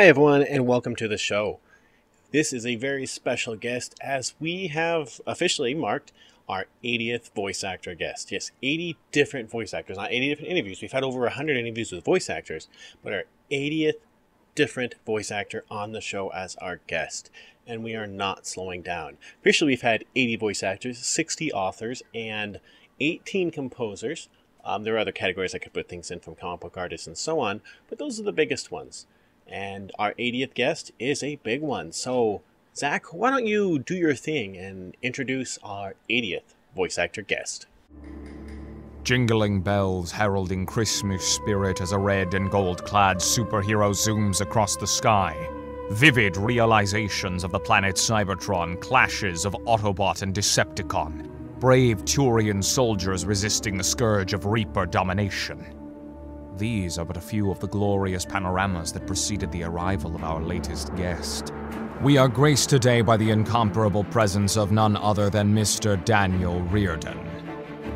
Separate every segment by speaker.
Speaker 1: Hi, everyone, and welcome to the show. This is a very special guest as we have officially marked our 80th voice actor guest. Yes, 80 different voice actors, not 80 different interviews. We've had over 100 interviews with voice actors, but our 80th different voice actor on the show as our guest. And we are not slowing down. Officially, we've had 80 voice actors, 60 authors, and 18 composers. Um, there are other categories I could put things in from comic book artists and so on, but those are the biggest ones. And our 80th guest is a big one. So, Zach, why don't you do your thing and introduce our 80th voice actor guest?
Speaker 2: Jingling bells heralding Christmas spirit as a red and gold clad superhero zooms across the sky. Vivid realizations of the planet Cybertron, clashes of Autobot and Decepticon. Brave Turian soldiers resisting the scourge of Reaper domination. These are but a few of the glorious panoramas that preceded the arrival of our latest guest. We are graced today by the incomparable presence of none other than Mr. Daniel Riordan,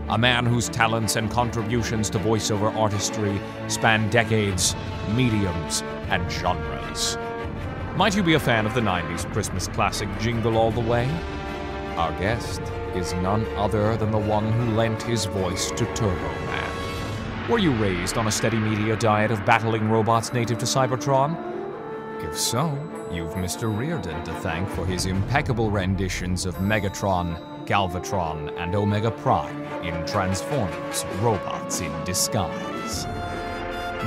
Speaker 2: A man whose talents and contributions to voiceover artistry span decades, mediums, and genres. Might you be a fan of the 90s Christmas classic Jingle All the Way? Our guest is none other than the one who lent his voice to Turbo Man. Were you raised on a steady media diet of battling robots native to Cybertron? If so, you've Mr. Riordan to thank for his impeccable renditions of Megatron, Galvatron, and Omega Prime in Transformers Robots in Disguise.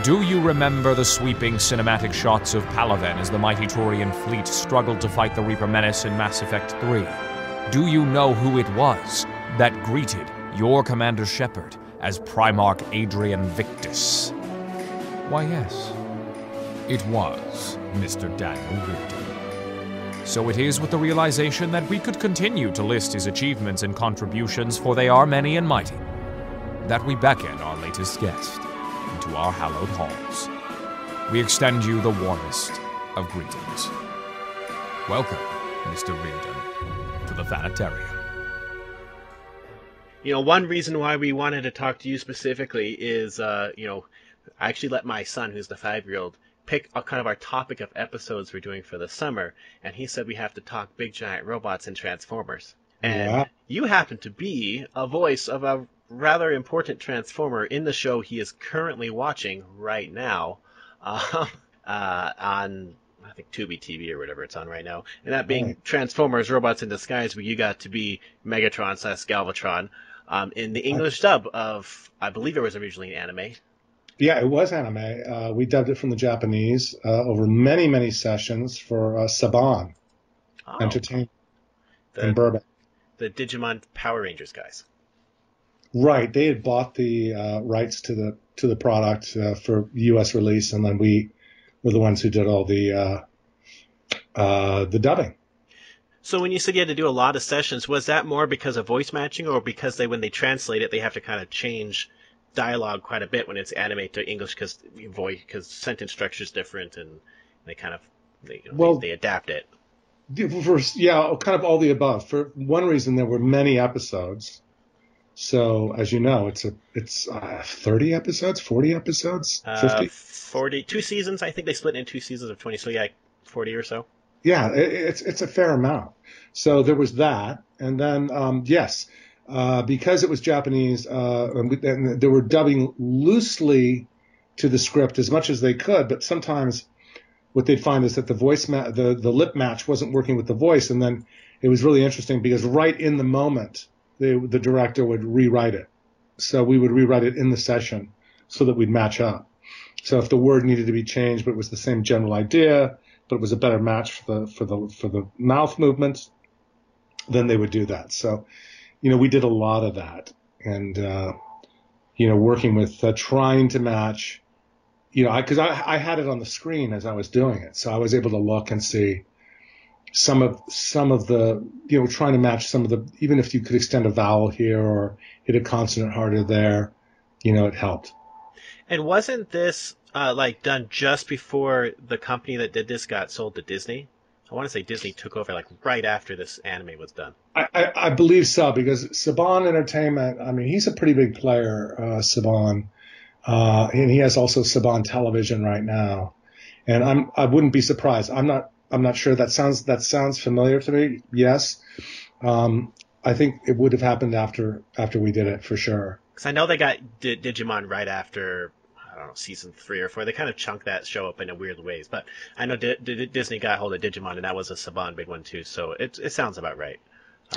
Speaker 2: Do you remember the sweeping cinematic shots of Palaven as the mighty Turian fleet struggled to fight the Reaper menace in Mass Effect 3? Do you know who it was that greeted your Commander Shepard as Primarch Adrian Victus? Why, yes, it was Mr. Daniel Riordan. So it is with the realization that we could continue to list his achievements and contributions, for they are many and mighty, that we beckon our latest guest into our hallowed halls. We extend you the warmest of greetings. Welcome, Mr. Riordan, to the Thanatarium.
Speaker 1: You know, one reason why we wanted to talk to you specifically is, uh, you know, I actually let my son, who's the five year old, pick a kind of our topic of episodes we're doing for the summer, and he said we have to talk big giant robots and Transformers. And
Speaker 3: Yeah.
Speaker 1: you happen to be a voice of a rather important Transformer in the show he is currently watching right now um, uh, on, I think, Tubi TV or whatever it's on right now. And that being. Transformers Robots in Disguise, where you got to be Megatron slash Galvatron um, in the English dub of, I believe it was originally an anime.
Speaker 3: Yeah, it was anime. Uh, we dubbed it from the Japanese uh, over many, many sessions for uh, Saban
Speaker 1: Oh,
Speaker 3: Entertainment in
Speaker 1: the,
Speaker 3: Burbank.
Speaker 1: the Digimon Power Rangers guys.
Speaker 3: Right, they had bought the uh, rights to the to the product uh, for U.S. release, and then we were the ones who did all the uh, uh, the dubbing.
Speaker 1: So when you said you had to do a lot of sessions, was that more because of voice matching, or because they when they translate it they have to kind of change dialogue quite a bit when it's anime to English because voice because sentence structure is different and they kind of they, you know,
Speaker 3: Well-
Speaker 1: they, they adapt it.
Speaker 3: For, yeah, kind of all the above. For one reason, there were many episodes. So, as you know, it's a it's uh, 30 episodes, 40 episodes,
Speaker 1: Uh,
Speaker 3: 50.
Speaker 1: Forty two seasons, I think they split into two seasons of twenty, so yeah, forty or so.
Speaker 3: Yeah, it, it's it's a fair amount. So there was that, and then um, yes, uh, because it was Japanese, uh, and, they were dubbing loosely to the script as much as they could, but sometimes what they'd find is that the voice ma- the the lip match wasn't working with the voice, and then it was really interesting because right in the moment, they, the director would rewrite it. So we would rewrite it in the session so that we'd match up. So if the word needed to be changed, but it was the same general idea, but it was a better match for the for the for the mouth movements, then they would do that. So, you know, we did a lot of that, and uh, you know, working with uh, trying to match, you know, because I, I had it on the screen as I was doing it, so I was able to look and see some of some of the you know trying to match some of the even if you could extend a vowel here or hit a consonant harder there, you know, it helped.
Speaker 1: And wasn't this uh, like done just before the company that did this got sold to Disney? I want to say Disney took over like right after this anime was done.
Speaker 3: I, I, I believe so because Saban Entertainment. I mean, he's a pretty big player, uh, Saban, uh, and he has also Saban Television right now. and I'm I wouldn't be surprised. I'm not I'm not sure that sounds that sounds familiar to me. Yes, um, I think it would have happened after after we did it for sure.
Speaker 1: Because I know they got D- Digimon right after I don't know season three or four. They kind of chunk that show up in a weird ways, but I know D- D- Disney got hold of Digimon, and that was a Saban big one too. So it it sounds about right.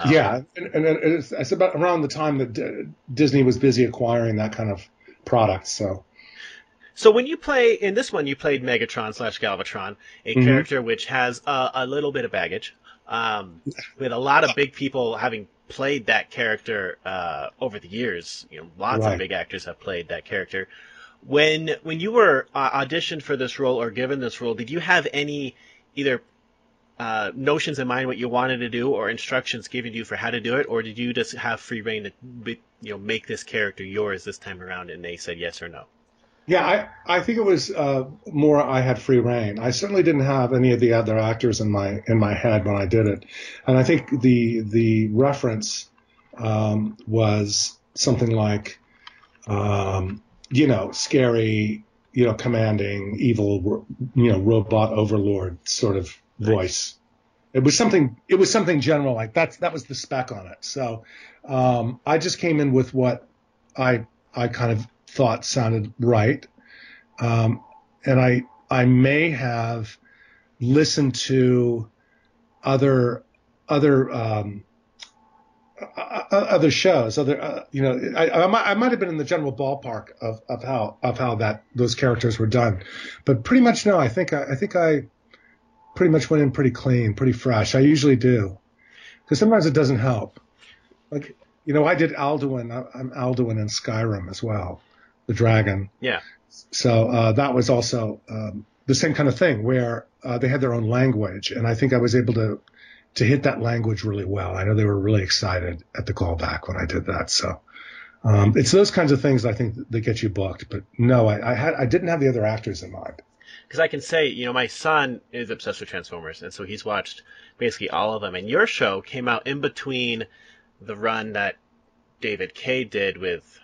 Speaker 3: Um, yeah, and, and it's, it's, about around the time that D- Disney was busy acquiring that kind of product. So.
Speaker 1: So when you play in this one, you played Megatron slash Galvatron, a mm-hmm. character which has a, a, little bit of baggage, um, with a lot of big people having played that character uh, over the years. You know, lots right. of big actors have played that character. When when you were uh, auditioned for this role or given this role, did you have any either uh, notions in mind what you wanted to do or instructions given to you for how to do it, or did you just have free reign to you know make this character yours this time around, and they said yes or no?
Speaker 3: Yeah, I, I think it was uh, more I had free reign. I certainly didn't have any of the other actors in my in my head when I did it, and I think the the reference um, was something like, um, you know, scary, you know, commanding, evil, you know, robot overlord sort of voice. It was something. It was something general like that's that was the spec on it. So um, I just came in with what I I kind of thought sounded right. Um, and I, I may have listened to other, other, um, other shows, other, uh, you know, I, I, might, I might have been in the general ballpark of, of how, of how that, those characters were done, but pretty much no, I think, I, I think I pretty much went in pretty clean, pretty fresh. I usually do. Cause sometimes it doesn't help. Like, you know, I did Alduin. I'm Alduin in Skyrim as well the dragon.
Speaker 1: Yeah.
Speaker 3: So uh, that was also um, the same kind of thing where uh, they had their own language, and I think I was able to to hit that language really well. I know they were really excited at the callback when I did that. So um, it's those kinds of things I think that get you booked. But no, I, I had I didn't have the other actors in mind.
Speaker 1: Because I can say, you know, my son is obsessed with Transformers, and so he's watched basically all of them. And your show came out in between the run that David Kaye did with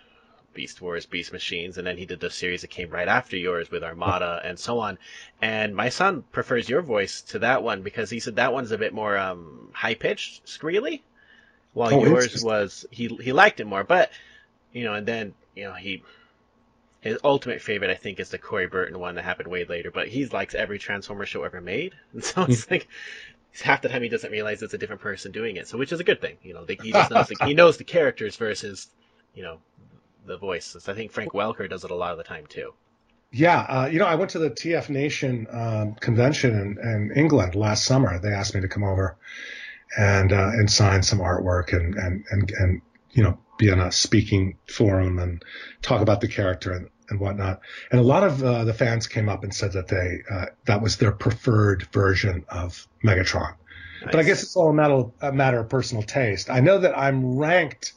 Speaker 1: Beast Wars, Beast Machines, and then he did the series that came right after yours with Armada and so on. And my son prefers your voice to that one because he said that one's a bit more um, high pitched, squealy, while oh, yours was he he liked it more. But you know, and then you know he his ultimate favorite I think is the Corey Burton one that happened way later. But he likes every Transformer show ever made, and so it's hmm. like half the time he doesn't realize it's a different person doing it. So which is a good thing, you know. He just knows the, he knows the characters versus you know the voices. I think Frank Welker does it a lot of the time too.
Speaker 3: Yeah, uh, you know, I went to the TF Nation um, convention in, in, England last summer. They asked me to come over and uh, and sign some artwork and, and and and you know be on a speaking forum and talk about the character and, and whatnot. And a lot of uh, the fans came up and said that they uh, that was their preferred version of Megatron. Nice. But I guess it's all a matter, a matter of personal taste. I know that I'm ranked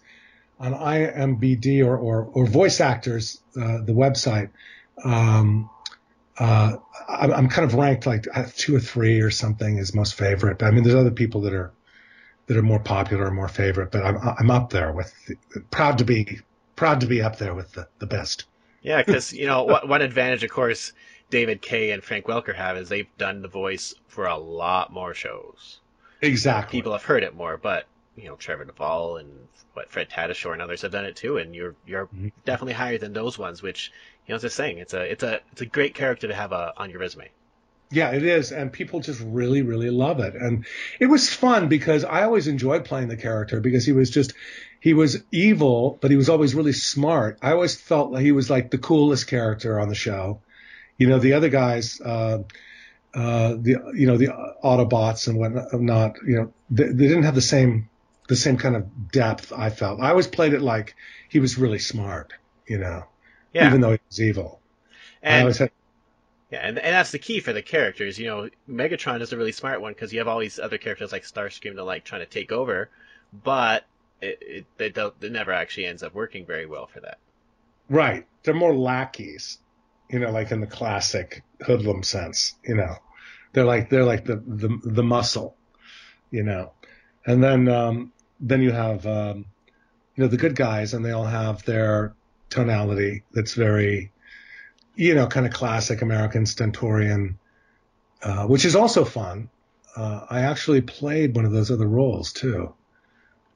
Speaker 3: on IMBD or, or, or voice actors, uh, the website, um, uh, I'm, I'm, kind of ranked like two or three or something as most favorite. But I mean, there's other people that are that are more popular or more favorite, but I'm I'm up there with the, proud to be proud to be up there with the, the best.
Speaker 1: Yeah, because you know one advantage, of course, David Kaye and Frank Welker have is they've done the voice for a lot more shows.
Speaker 3: Exactly.
Speaker 1: People have heard it more, but you know Trevor Devall and what Fred Tatasciore and others have done it too, and you're you're mm-hmm. definitely higher than those ones. Which you know, just saying, it's a it's a it's a great character to have a, uh, on your resume.
Speaker 3: Yeah, it is, and people just really really love it, and it was fun because I always enjoyed playing the character because he was just he was evil, but he was always really smart. I always felt like he was like the coolest character on the show. You know, the other guys. Uh, uh, the you know the Autobots and whatnot, you know, they, they didn't have the same the same kind of depth I felt. I always played it like he was really smart, you know, yeah. even though he was evil.
Speaker 1: And, had, yeah, and, and that's the key for the characters. You know, Megatron is a really smart one because you have all these other characters like Starscream to like trying to take over, but it, it, it, it never actually ends up working very well for that.
Speaker 3: Right. They're more lackeys, you know, like in the classic hoodlum sense, you know. They're like they're like the the, the muscle, you know. And then um, then you have um, you know the good guys, and they all have their tonality that's very you know kind of classic American stentorian uh, which is also fun. Uh, I actually played one of those other roles too.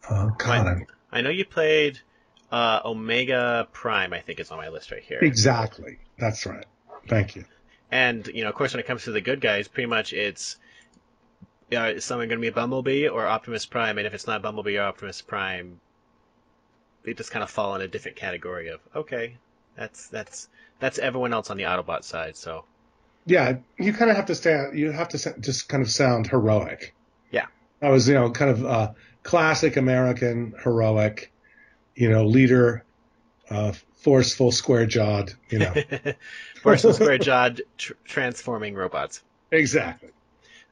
Speaker 3: Uh, God, I'm-
Speaker 1: I know you played uh, Omega Prime. I think is on my list right here.
Speaker 3: exactly. That's right. Thank you.
Speaker 1: And you know, of course, when it comes to the good guys, pretty much it's uh, is someone going to be a Bumblebee or Optimus Prime, and if it's not Bumblebee or Optimus Prime, they just kind of fall in a different category of okay, that's that's that's everyone else on the Autobot side. So
Speaker 3: Yeah, you kind of have to stand. You have to just kind of sound heroic.
Speaker 1: Yeah.
Speaker 3: I was, you know, kind of uh, classic American heroic, you know, leader, uh, forceful, square jawed. You know,
Speaker 1: Force and Square Jawed tr- transforming robots.
Speaker 3: exactly.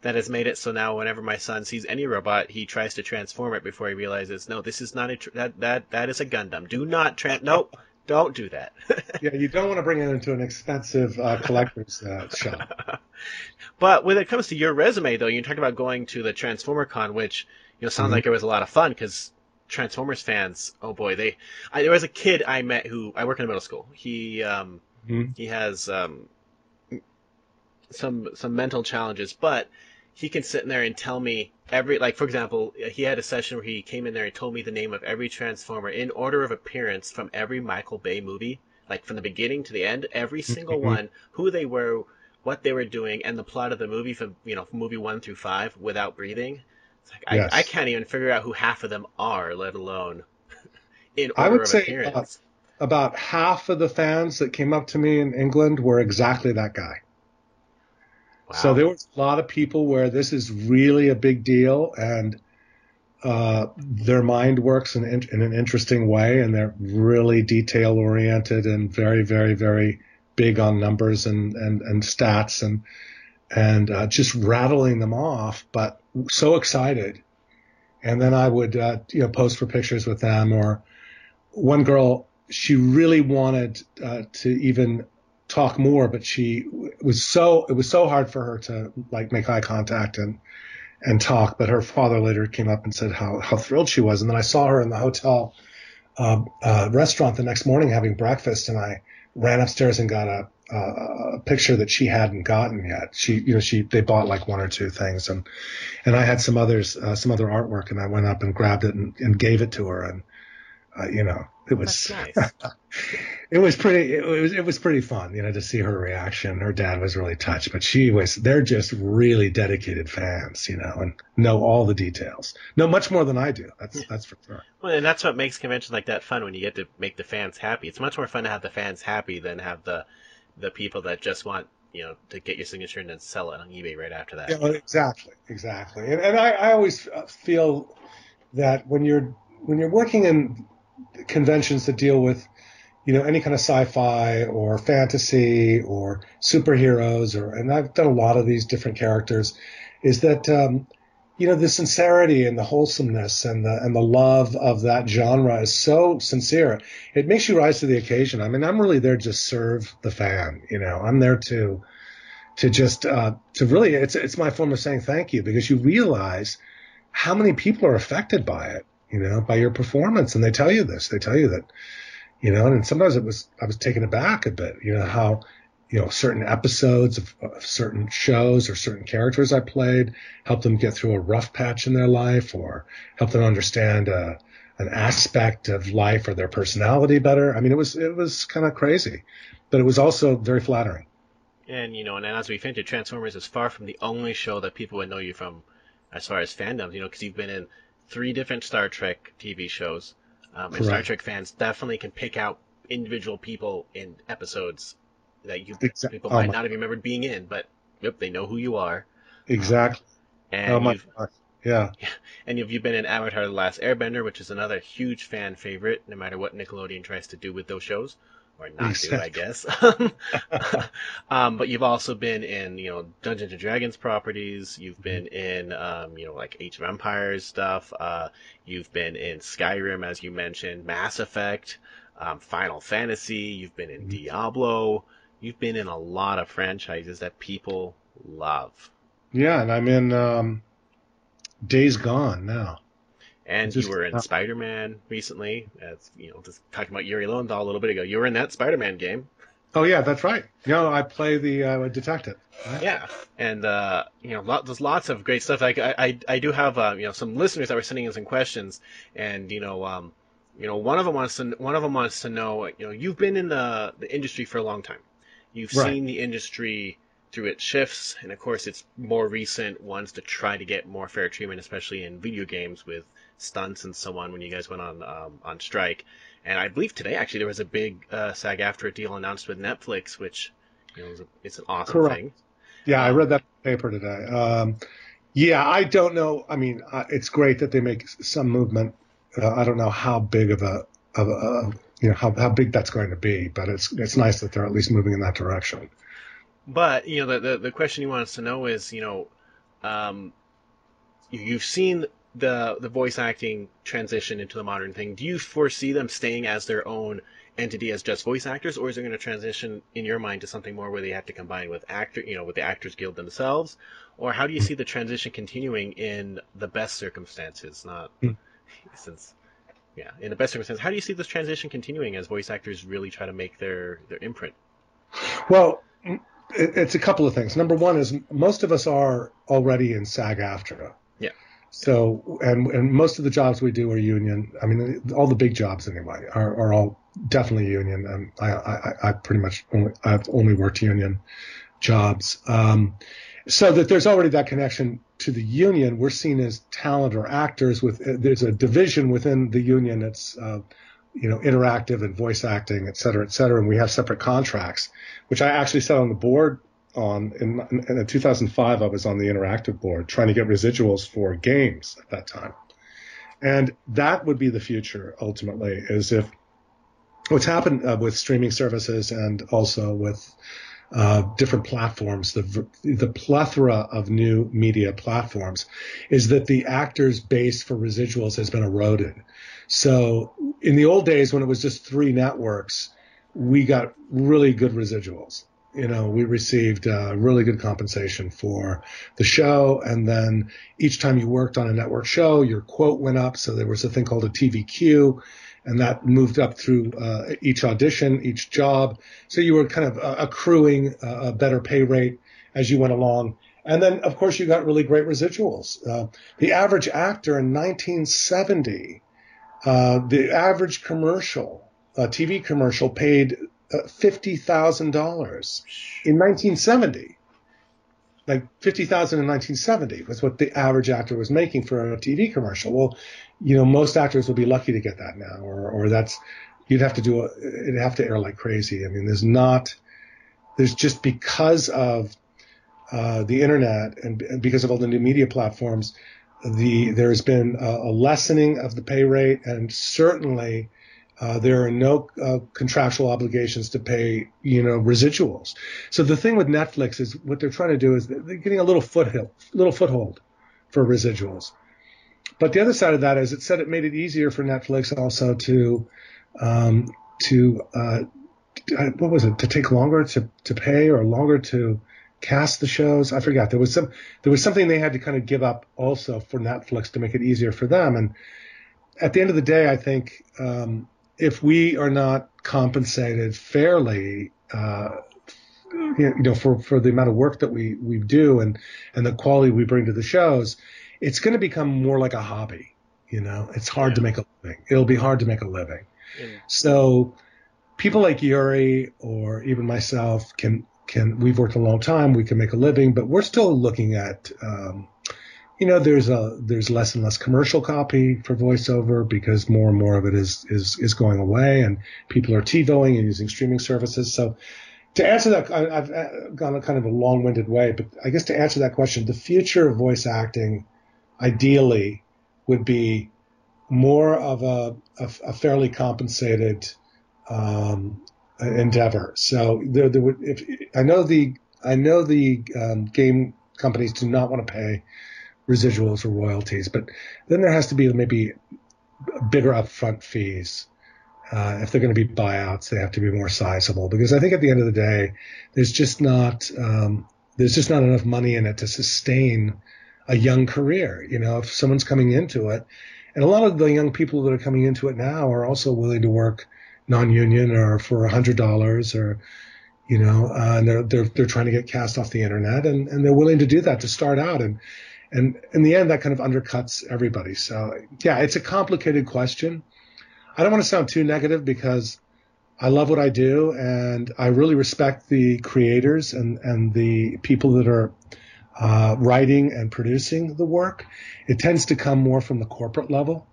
Speaker 1: That has made it so now whenever my son sees any robot, he tries to transform it before he realizes, no, this is not a tr- that that that is a Gundam. Do not tran. Nope, don't do that.
Speaker 3: Yeah, you don't want to bring it into an expensive uh, collector's uh, shop.
Speaker 1: But when it comes to your resume, though, you talked about going to the Transformer Con, which you know sounds
Speaker 3: Mhm.
Speaker 1: like it was a lot of fun because Transformers fans, oh boy, they. I, there was a kid I met who I work in a middle school. He um,
Speaker 3: Mhm.
Speaker 1: he has um, some some mental challenges, but he can sit in there and tell me every like for example, he had a session where he came in there and told me the name of every Transformer in order of appearance from every Michael Bay movie, like from the beginning to the end, every single
Speaker 3: Mhm.
Speaker 1: one, who they were, what they were doing, and the plot of the movie from you know from movie one through five without breathing. It's like
Speaker 3: Yes.
Speaker 1: I, I can't even figure out who half of them are, let alone in
Speaker 3: I
Speaker 1: order
Speaker 3: would
Speaker 1: of
Speaker 3: say, uh,
Speaker 1: appearance.
Speaker 3: About half of the fans that came up to me in England were exactly that guy.
Speaker 1: Wow.
Speaker 3: So there was a lot of people where this is really a big deal, and uh, their mind works in, in an interesting way, and they're really detail oriented and very, very, very big on numbers and and, and stats and and uh, just rattling them off, but so excited. And then I would uh, you know post for pictures with them, or one girl she really wanted uh, to even talk more, but she was so it was so hard for her to like make eye contact and and talk. But her father later came up and said how how thrilled she was. And then I saw her in the hotel uh, uh, restaurant the next morning having breakfast, and I ran upstairs and got a, a, a picture that she hadn't gotten yet. She you know she they bought like one or two things, and and I had some others uh, some other artwork, and I went up and grabbed it and, and gave it to her, and uh, you know it was
Speaker 1: nice.
Speaker 3: it was pretty it was it was pretty fun you know to see her reaction her dad was really touched but she was they're just really dedicated fans you know and know all the details know much more than i do that's that's for sure
Speaker 1: Well, and that's what makes conventions like that fun when you get to make the fans happy. It's much more fun to have the fans happy than have the the people that just want you know to get your signature and then sell it on eBay right after that.
Speaker 3: yeah, well, exactly exactly and, and I, I always uh, feel that when you're when you're working in conventions that deal with you know any kind of sci-fi or fantasy or superheroes or and I've done a lot of these different characters is that um, you know the sincerity and the wholesomeness and the and the love of that genre is so sincere. It makes you rise to the occasion. I mean I'm really there to serve the fan you know. I'm there to to just uh, to really it's it's my form of saying thank you because you realize how many people are affected by it you know by your performance and they tell you this they tell you that you know and sometimes it was i was taken aback a bit you know how you know certain episodes of, of certain shows or certain characters i played helped them get through a rough patch in their life or help them understand uh, an aspect of life or their personality better i mean it was it was kind of crazy but it was also very flattering
Speaker 1: And you know, and as we've hinted, Transformers is far from the only show that people would know you from, as far as fandoms. You know, because you've been in three different Star Trek TV shows, um, and Star Trek fans definitely can pick out individual people in episodes that you
Speaker 3: Exa-
Speaker 1: people
Speaker 3: oh
Speaker 1: might
Speaker 3: my-
Speaker 1: not have remembered being in, but yep, they know who you are.
Speaker 3: exactly.
Speaker 1: And
Speaker 3: oh my gosh. Yeah.
Speaker 1: and you've, you've been in Avatar: The Last Airbender, which is another huge fan favorite, no matter what Nickelodeon tries to do with those shows, or not do, I guess. um, but you've also been in, you know, Dungeons and Dragons properties. You've been in, um, you know, like Age of Empires stuff. Uh, you've been in Skyrim, as you mentioned, Mass Effect, um, Final Fantasy. You've been in
Speaker 3: Mhm.
Speaker 1: Diablo. You've been in a lot of franchises that people love.
Speaker 3: Yeah, and I'm in um, Days Gone now.
Speaker 1: And
Speaker 3: Just-
Speaker 1: you were in
Speaker 3: uh,
Speaker 1: Spider-Man recently, as you know, just talking about Yuri Lowenthal a little bit ago. You were in that Spider-Man game.
Speaker 3: Oh yeah, that's right. You know, I play the uh, detective.
Speaker 1: Right? Yeah, and uh, you know, lot, there's lots of great stuff. Like I, I, I do have uh, you know some listeners that were sending in some questions, and you know, um, you know, one of them wants to one of them wants to know, you know, you've been in the the industry for a long time. You've right. seen the industry through its shifts, and of course, its more recent ones to try to get more fair treatment, especially in video games with stunts and so on. When you guys went on um, on strike, and I believe today actually there was a big uh, SAG-AFTRA deal announced with Netflix, which you know, a, it's an awesome Correct. thing.
Speaker 3: Yeah, I read that paper today. Um, yeah, I don't know. I mean, uh, it's great that they make some movement. Uh, I don't know how big of a, of a, you know, how, how big that's going to be, but it's it's nice that they're at least moving in that direction.
Speaker 1: But you know, the the, the question he wants to know is, you know, um, you've seen the the voice acting transition into the modern thing. Do you foresee them staying as their own entity as just voice actors, or is it going to transition in your mind to something more where they have to combine with actor, you know, with the Actors Guild themselves, or how do you see the transition continuing in the best circumstances? Not mm. since, yeah, in the best circumstances, how do you see this transition continuing as voice actors really try to make their their imprint?
Speaker 3: Well, it's a couple of things. Number one is most of us are already in SAG-AFTRA. So, and and most of the jobs we do are union. I mean, all the big jobs anyway are, are all definitely union. And I, I, I pretty much only, I've only worked union jobs. Um, so that there's already that connection to the union. We're seen as talent or actors with, there's a division within the union that's, uh, you know, interactive and voice acting, et cetera, et cetera. And we have separate contracts, which I actually sat on the board on in, in 2005 i was on the interactive board trying to get residuals for games at that time and that would be the future ultimately is if what's happened uh, with streaming services and also with uh, different platforms, the the plethora of new media platforms, is that the actors' base for residuals has been eroded. So in the old days, when it was just three networks, we got really good residuals you know, we received uh, really good compensation for the show. And then each time you worked on a network show, your quote went up. So there was a thing called a TVQ, and that moved up through uh, each audition, each job. So you were kind of uh, accruing a better pay rate as you went along. And then, of course, you got really great residuals. Uh, the average actor in 1970, uh, the average commercial, a TV commercial paid fifty thousand dollars in 1970. Like fifty thousand in 1970 was what the average actor was making for a TV commercial. Well, you know, most actors will be lucky to get that now, or or that's you'd have to do a, it'd have to air like crazy. I mean, there's not, there's just because of uh, the internet and because of all the new media platforms, the there's been a, a lessening of the pay rate, and certainly uh, there are no uh, contractual obligations to pay, you know, residuals. So the thing with Netflix is what they're trying to do is they're getting a little foothill, little foothold for residuals. But the other side of that is it said it made it easier for Netflix also to, um, to, uh, what was it, to take longer to, to pay or longer to cast the shows. I forgot. There was some, there was something they had to kind of give up also for Netflix to make it easier for them. And at the end of the day, I think, um, if we are not compensated fairly, uh, you know, for, for the amount of work that we, we do and, and the quality we bring to the shows, it's going to become more like a hobby. You know, it's hard yeah. to make a living. It'll be hard to make a living. Yeah. So people like Yuri or even myself can, can, we've worked a long time. We can make a living, but we're still looking at, um, you know, there's a there's less and less commercial copy for voiceover because more and more of it is is is going away, and people are TiVoing and using streaming services. So, to answer that, I, have uh, gone a kind of a long-winded way, but I guess to answer that question, the future of voice acting, ideally, would be more of a a, a fairly compensated um, endeavor. So there, there would if I know the I know the um, game companies do not want to pay residuals or royalties. But then there has to be maybe bigger upfront fees. Uh, if they're going to be buyouts, they have to be more sizable because I think at the end of the day, there's just not um, there's just not enough money in it to sustain a young career. You know, if someone's coming into it, and a lot of the young people that are coming into it now are also willing to work non-union or for a hundred dollars or you know, uh, and they're, they're, they're trying to get cast off the internet and, and they're willing to do that to start out. And, and in the end, that kind of undercuts everybody. So yeah, it's a complicated question. I don't want to sound too negative because I love what I do and I really respect the creators and, and the people that are uh, writing and producing the work. It tends to come more from the corporate level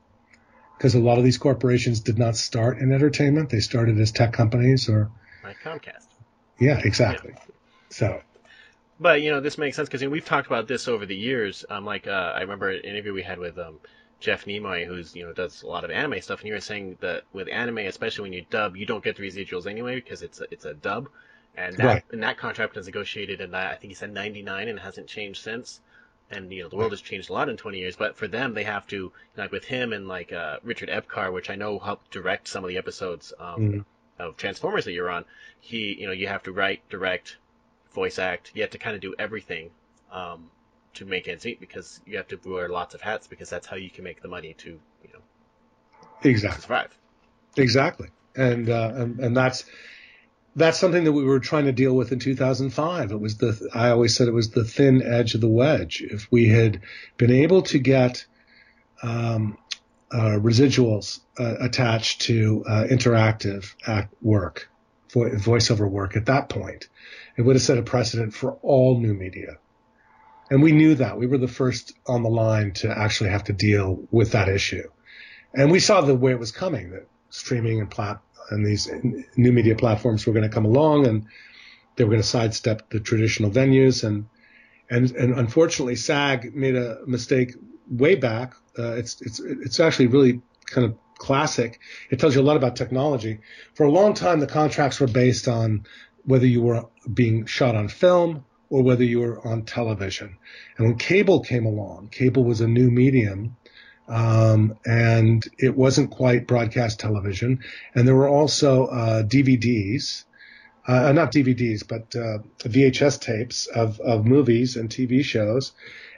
Speaker 3: because a lot of these corporations did not start in entertainment. They started as tech companies or
Speaker 1: like Comcast.
Speaker 3: Yeah, exactly. Yeah. So
Speaker 1: but you know this makes sense because you know, we've talked about this over the years. Um, like uh, I remember an interview we had with um, Jeff Nimoy, who's you know does a lot of anime stuff, and you were saying that with anime, especially when you dub, you don't get the residuals anyway because it's a, it's a dub, and that right. and that contract was negotiated in I think he said '99 and hasn't changed since. And you know the world has changed a lot in 20 years, but for them they have to like with him and like uh, Richard Epcar, which I know helped direct some of the episodes um, mm-hmm. of Transformers that you're on. He you know you have to write, direct, voice act. You have to kind of do everything um, to make ends meet because you have to wear lots of hats because that's how you can make the money to you know
Speaker 3: exactly
Speaker 1: survive.
Speaker 3: Exactly, and uh, and and that's that's something that we were trying to deal with in 2005. It was the I always said it was the thin edge of the wedge. If we had been able to get um, uh, residuals uh, attached to uh, interactive act work, vo- voiceover work at that point, it would have set a precedent for all new media. And we knew that. We were the first on the line to actually have to deal with that issue. And we saw the way it was coming, that streaming and plat and these new media platforms were going to come along and they were going to sidestep the traditional venues. And, and, and unfortunately, SAG made a mistake way back. Uh, it's, it's, it's actually really kind of classic. It tells you a lot about technology. For a long time, the contracts were based on whether you were being shot on film or whether you were on television. And when cable came along, cable was a new medium. Um, and it wasn't quite broadcast television. And there were also uh, DVDs, uh, not DVDs, but uh, VHS tapes of, of movies and TV shows.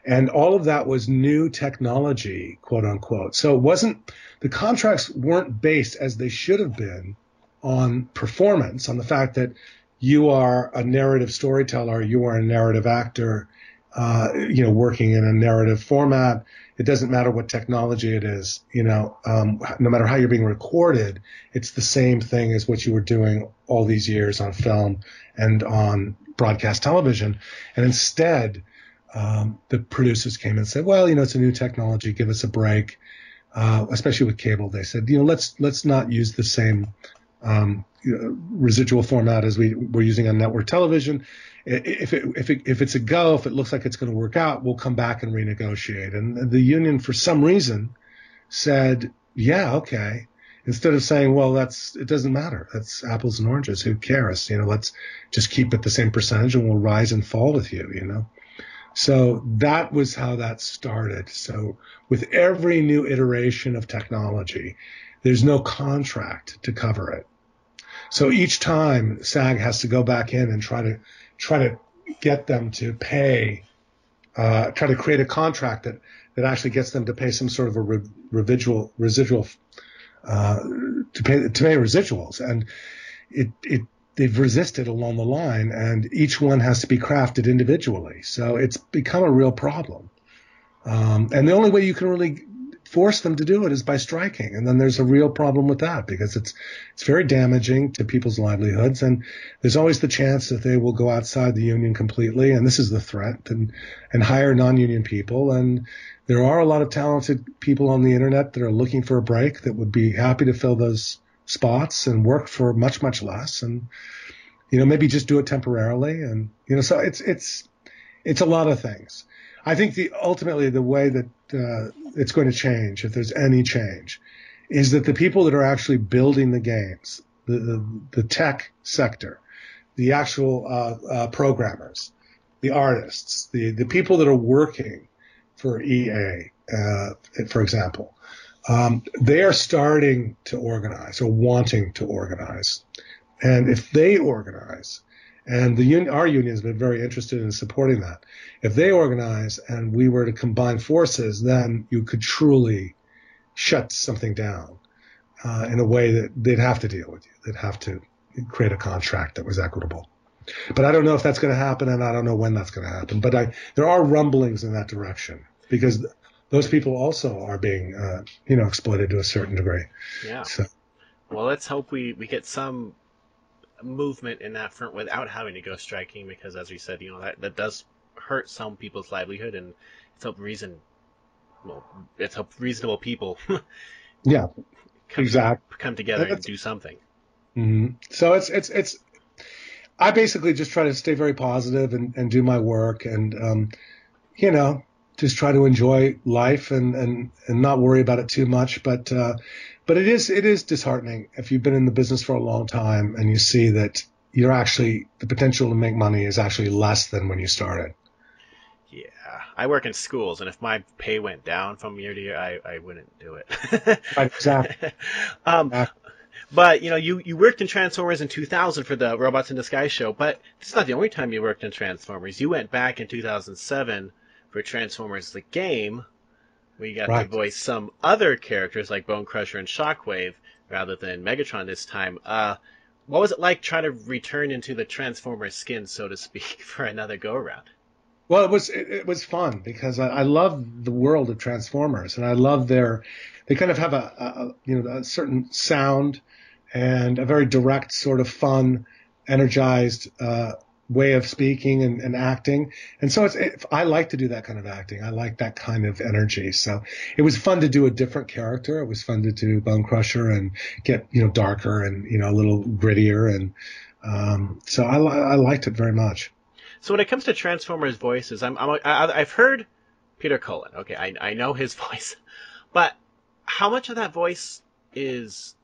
Speaker 3: And all of that was new technology, quote unquote. So it wasn't, the contracts weren't based as they should have been on performance, on the fact that you are a narrative storyteller, you are a narrative actor, uh, you know, working in a narrative format. It doesn't matter what technology it is, you know, um, no matter how you're being recorded, it's the same thing as what you were doing all these years on film and on broadcast television. And instead, um, the producers came and said, well, you know, it's a new technology. Give us a break. Uh, especially with cable, they said, you know, let's, let's not use the same, um, residual format as we were using on network television. If it, if it, if it's a go, if it looks like it's going to work out, we'll come back and renegotiate. And the union, for some reason, said, "Yeah, okay." Instead of saying, "Well, that's it doesn't matter. That's apples and oranges. Who cares? You know, let's just keep it the same percentage, and we'll rise and fall with you." You know. So that was how that started. So with every new iteration of technology, there's no contract to cover it. So each time SAG has to go back in and try to try to get them to pay, uh, try to create a contract that that actually gets them to pay some sort of a re- residual residual uh, to pay to pay residuals, and it it they've resisted along the line, and each one has to be crafted individually. So it's become a real problem. Um, and the only way you can really force them to do it is by striking. And then there's a real problem with that because it's, it's very damaging to people's livelihoods. And there's always the chance that they will go outside the union completely. And this is the threat and, and hire non-union people. And there are a lot of talented people on the internet that are looking for a break that would be happy to fill those spots and work for much, much less. And, you know, maybe just do it temporarily. And, you know, so it's, it's, it's a lot of things. I think the ultimately the way that uh, it's going to change, if there's any change, is that the people that are actually building the games, the the, the tech sector, the actual uh, uh, programmers, the artists, the the people that are working for EA, uh, for example, um, they are starting to organize or wanting to organize, and if they organize and the union, our union has been very interested in supporting that. If they organize and we were to combine forces, then you could truly shut something down uh, in a way that they'd have to deal with you. They'd have to create a contract that was equitable. but I don't know if that's going to happen, and I don't know when that's going to happen. But I, there are rumblings in that direction because those people also are being, uh, you know, exploited to a certain degree.
Speaker 1: Yeah.
Speaker 3: So,
Speaker 1: Well, let's hope we, we get some movement in that front without having to go striking because, as we said, you know, that, that does hurt some people's livelihood and it's helped reason, well, it's helped reasonable people
Speaker 3: yeah,
Speaker 1: come,
Speaker 3: exactly.
Speaker 1: come together and do something.
Speaker 3: hmm So it's it's it's. I basically just try to stay very positive and, and do my work and um, you know just try to enjoy life and, and, and not worry about it too much. But uh, but it is it is disheartening if you've been in the business for a long time and you see that you're actually the potential to make money is actually less than when you started.
Speaker 1: Yeah, I work in schools, and if my pay went down from year to year, I, I wouldn't do it.
Speaker 3: Exactly.
Speaker 1: um,
Speaker 3: Exactly.
Speaker 1: but you know, you, you worked in Transformers in 2000 for the Robots in Disguise show, but it's not the only time you worked in Transformers. You went back in 2007 for Transformers the game, we got to voice some other characters like Bone Crusher and Shockwave rather than Megatron this time. Uh, what was it like trying to return into the Transformers skin, so to speak, for another go around?
Speaker 3: Well, it was it, it was fun because I, I love the world of Transformers, and I love their they kind of have a, a a, you know a certain sound and a very direct sort of fun, energized uh, way of speaking and, and acting, and so it's it, I like to do that kind of acting. I like that kind of energy. So it was fun to do a different character. It was fun to do Bone Crusher and get you know darker and you know a little grittier, and um, so I I liked it very much.
Speaker 1: So when it comes to Transformers voices, I'm, I'm I, I've heard Peter Cullen. Okay, I I know his voice, but how much of that voice is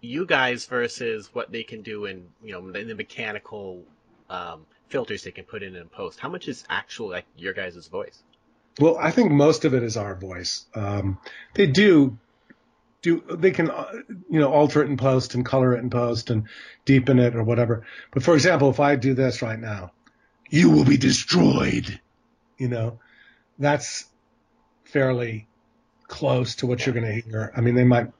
Speaker 1: you guys versus what they can do in you know in the mechanical um, filters they can put in in post? How much is actual like your guys' voice?
Speaker 3: Well, I think most of it is our voice. Um, they do do they can uh, you know alter it in post and color it in post and deepen it or whatever. But for example, if I do this right now, you will be destroyed. You know, that's fairly close to what you're going to hear. I mean, they might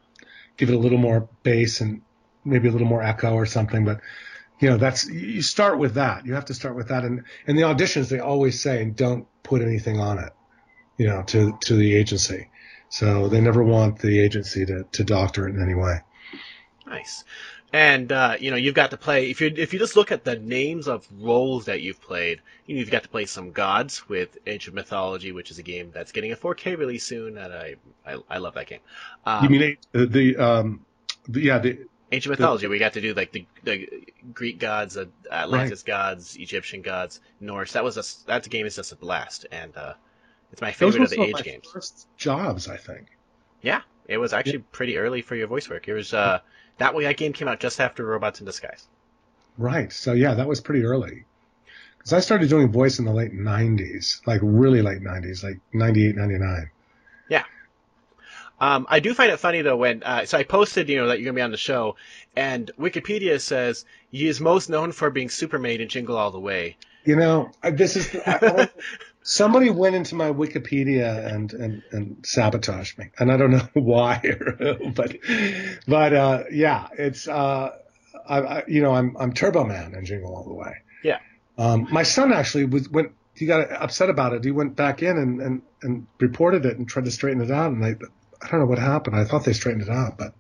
Speaker 3: give it a little more bass and maybe a little more echo or something, but you know, that's you start with that. You have to start with that. And in the auditions, they always say, don't put anything on it, you know, to to the agency. So they never want the agency to to doctor it in any way.
Speaker 1: Nice. And uh, you know you've got to play if you if you just look at the names of roles that you've played, you know, you've got to play some gods with Age of Mythology, which is a game that's getting a 4K release soon, and I I, I love that game. Um,
Speaker 3: you mean the, the um, the, yeah, the
Speaker 1: Ancient mythology, we got to do like the, the Greek gods, Atlantis gods, Egyptian gods, Norse. That was a that game is just a blast, and uh, it's my favorite of the age
Speaker 3: my
Speaker 1: games.
Speaker 3: first jobs, I think.
Speaker 1: Yeah, it was actually pretty early for your voice work. It was uh, that way that game came out just after Robots in Disguise.
Speaker 3: Right. So yeah, that was pretty early. Because I started doing voice in the late '90s, like really late '90s, like '98, '99.
Speaker 1: Um, I do find it funny though when uh, so I posted you know that you're gonna be on the show, and Wikipedia says he is most known for being Supermaid in Jingle All the Way.
Speaker 3: You know, this is I, somebody went into my Wikipedia and, and and sabotaged me, and I don't know why, but but uh, yeah, it's uh, I, I you know I'm I'm Turbo Man in Jingle All the Way.
Speaker 1: Yeah.
Speaker 3: Um, my son actually was went he got upset about it. He went back in and, and, and reported it and tried to straighten it out, and I I don't know what happened. I thought they straightened it out, but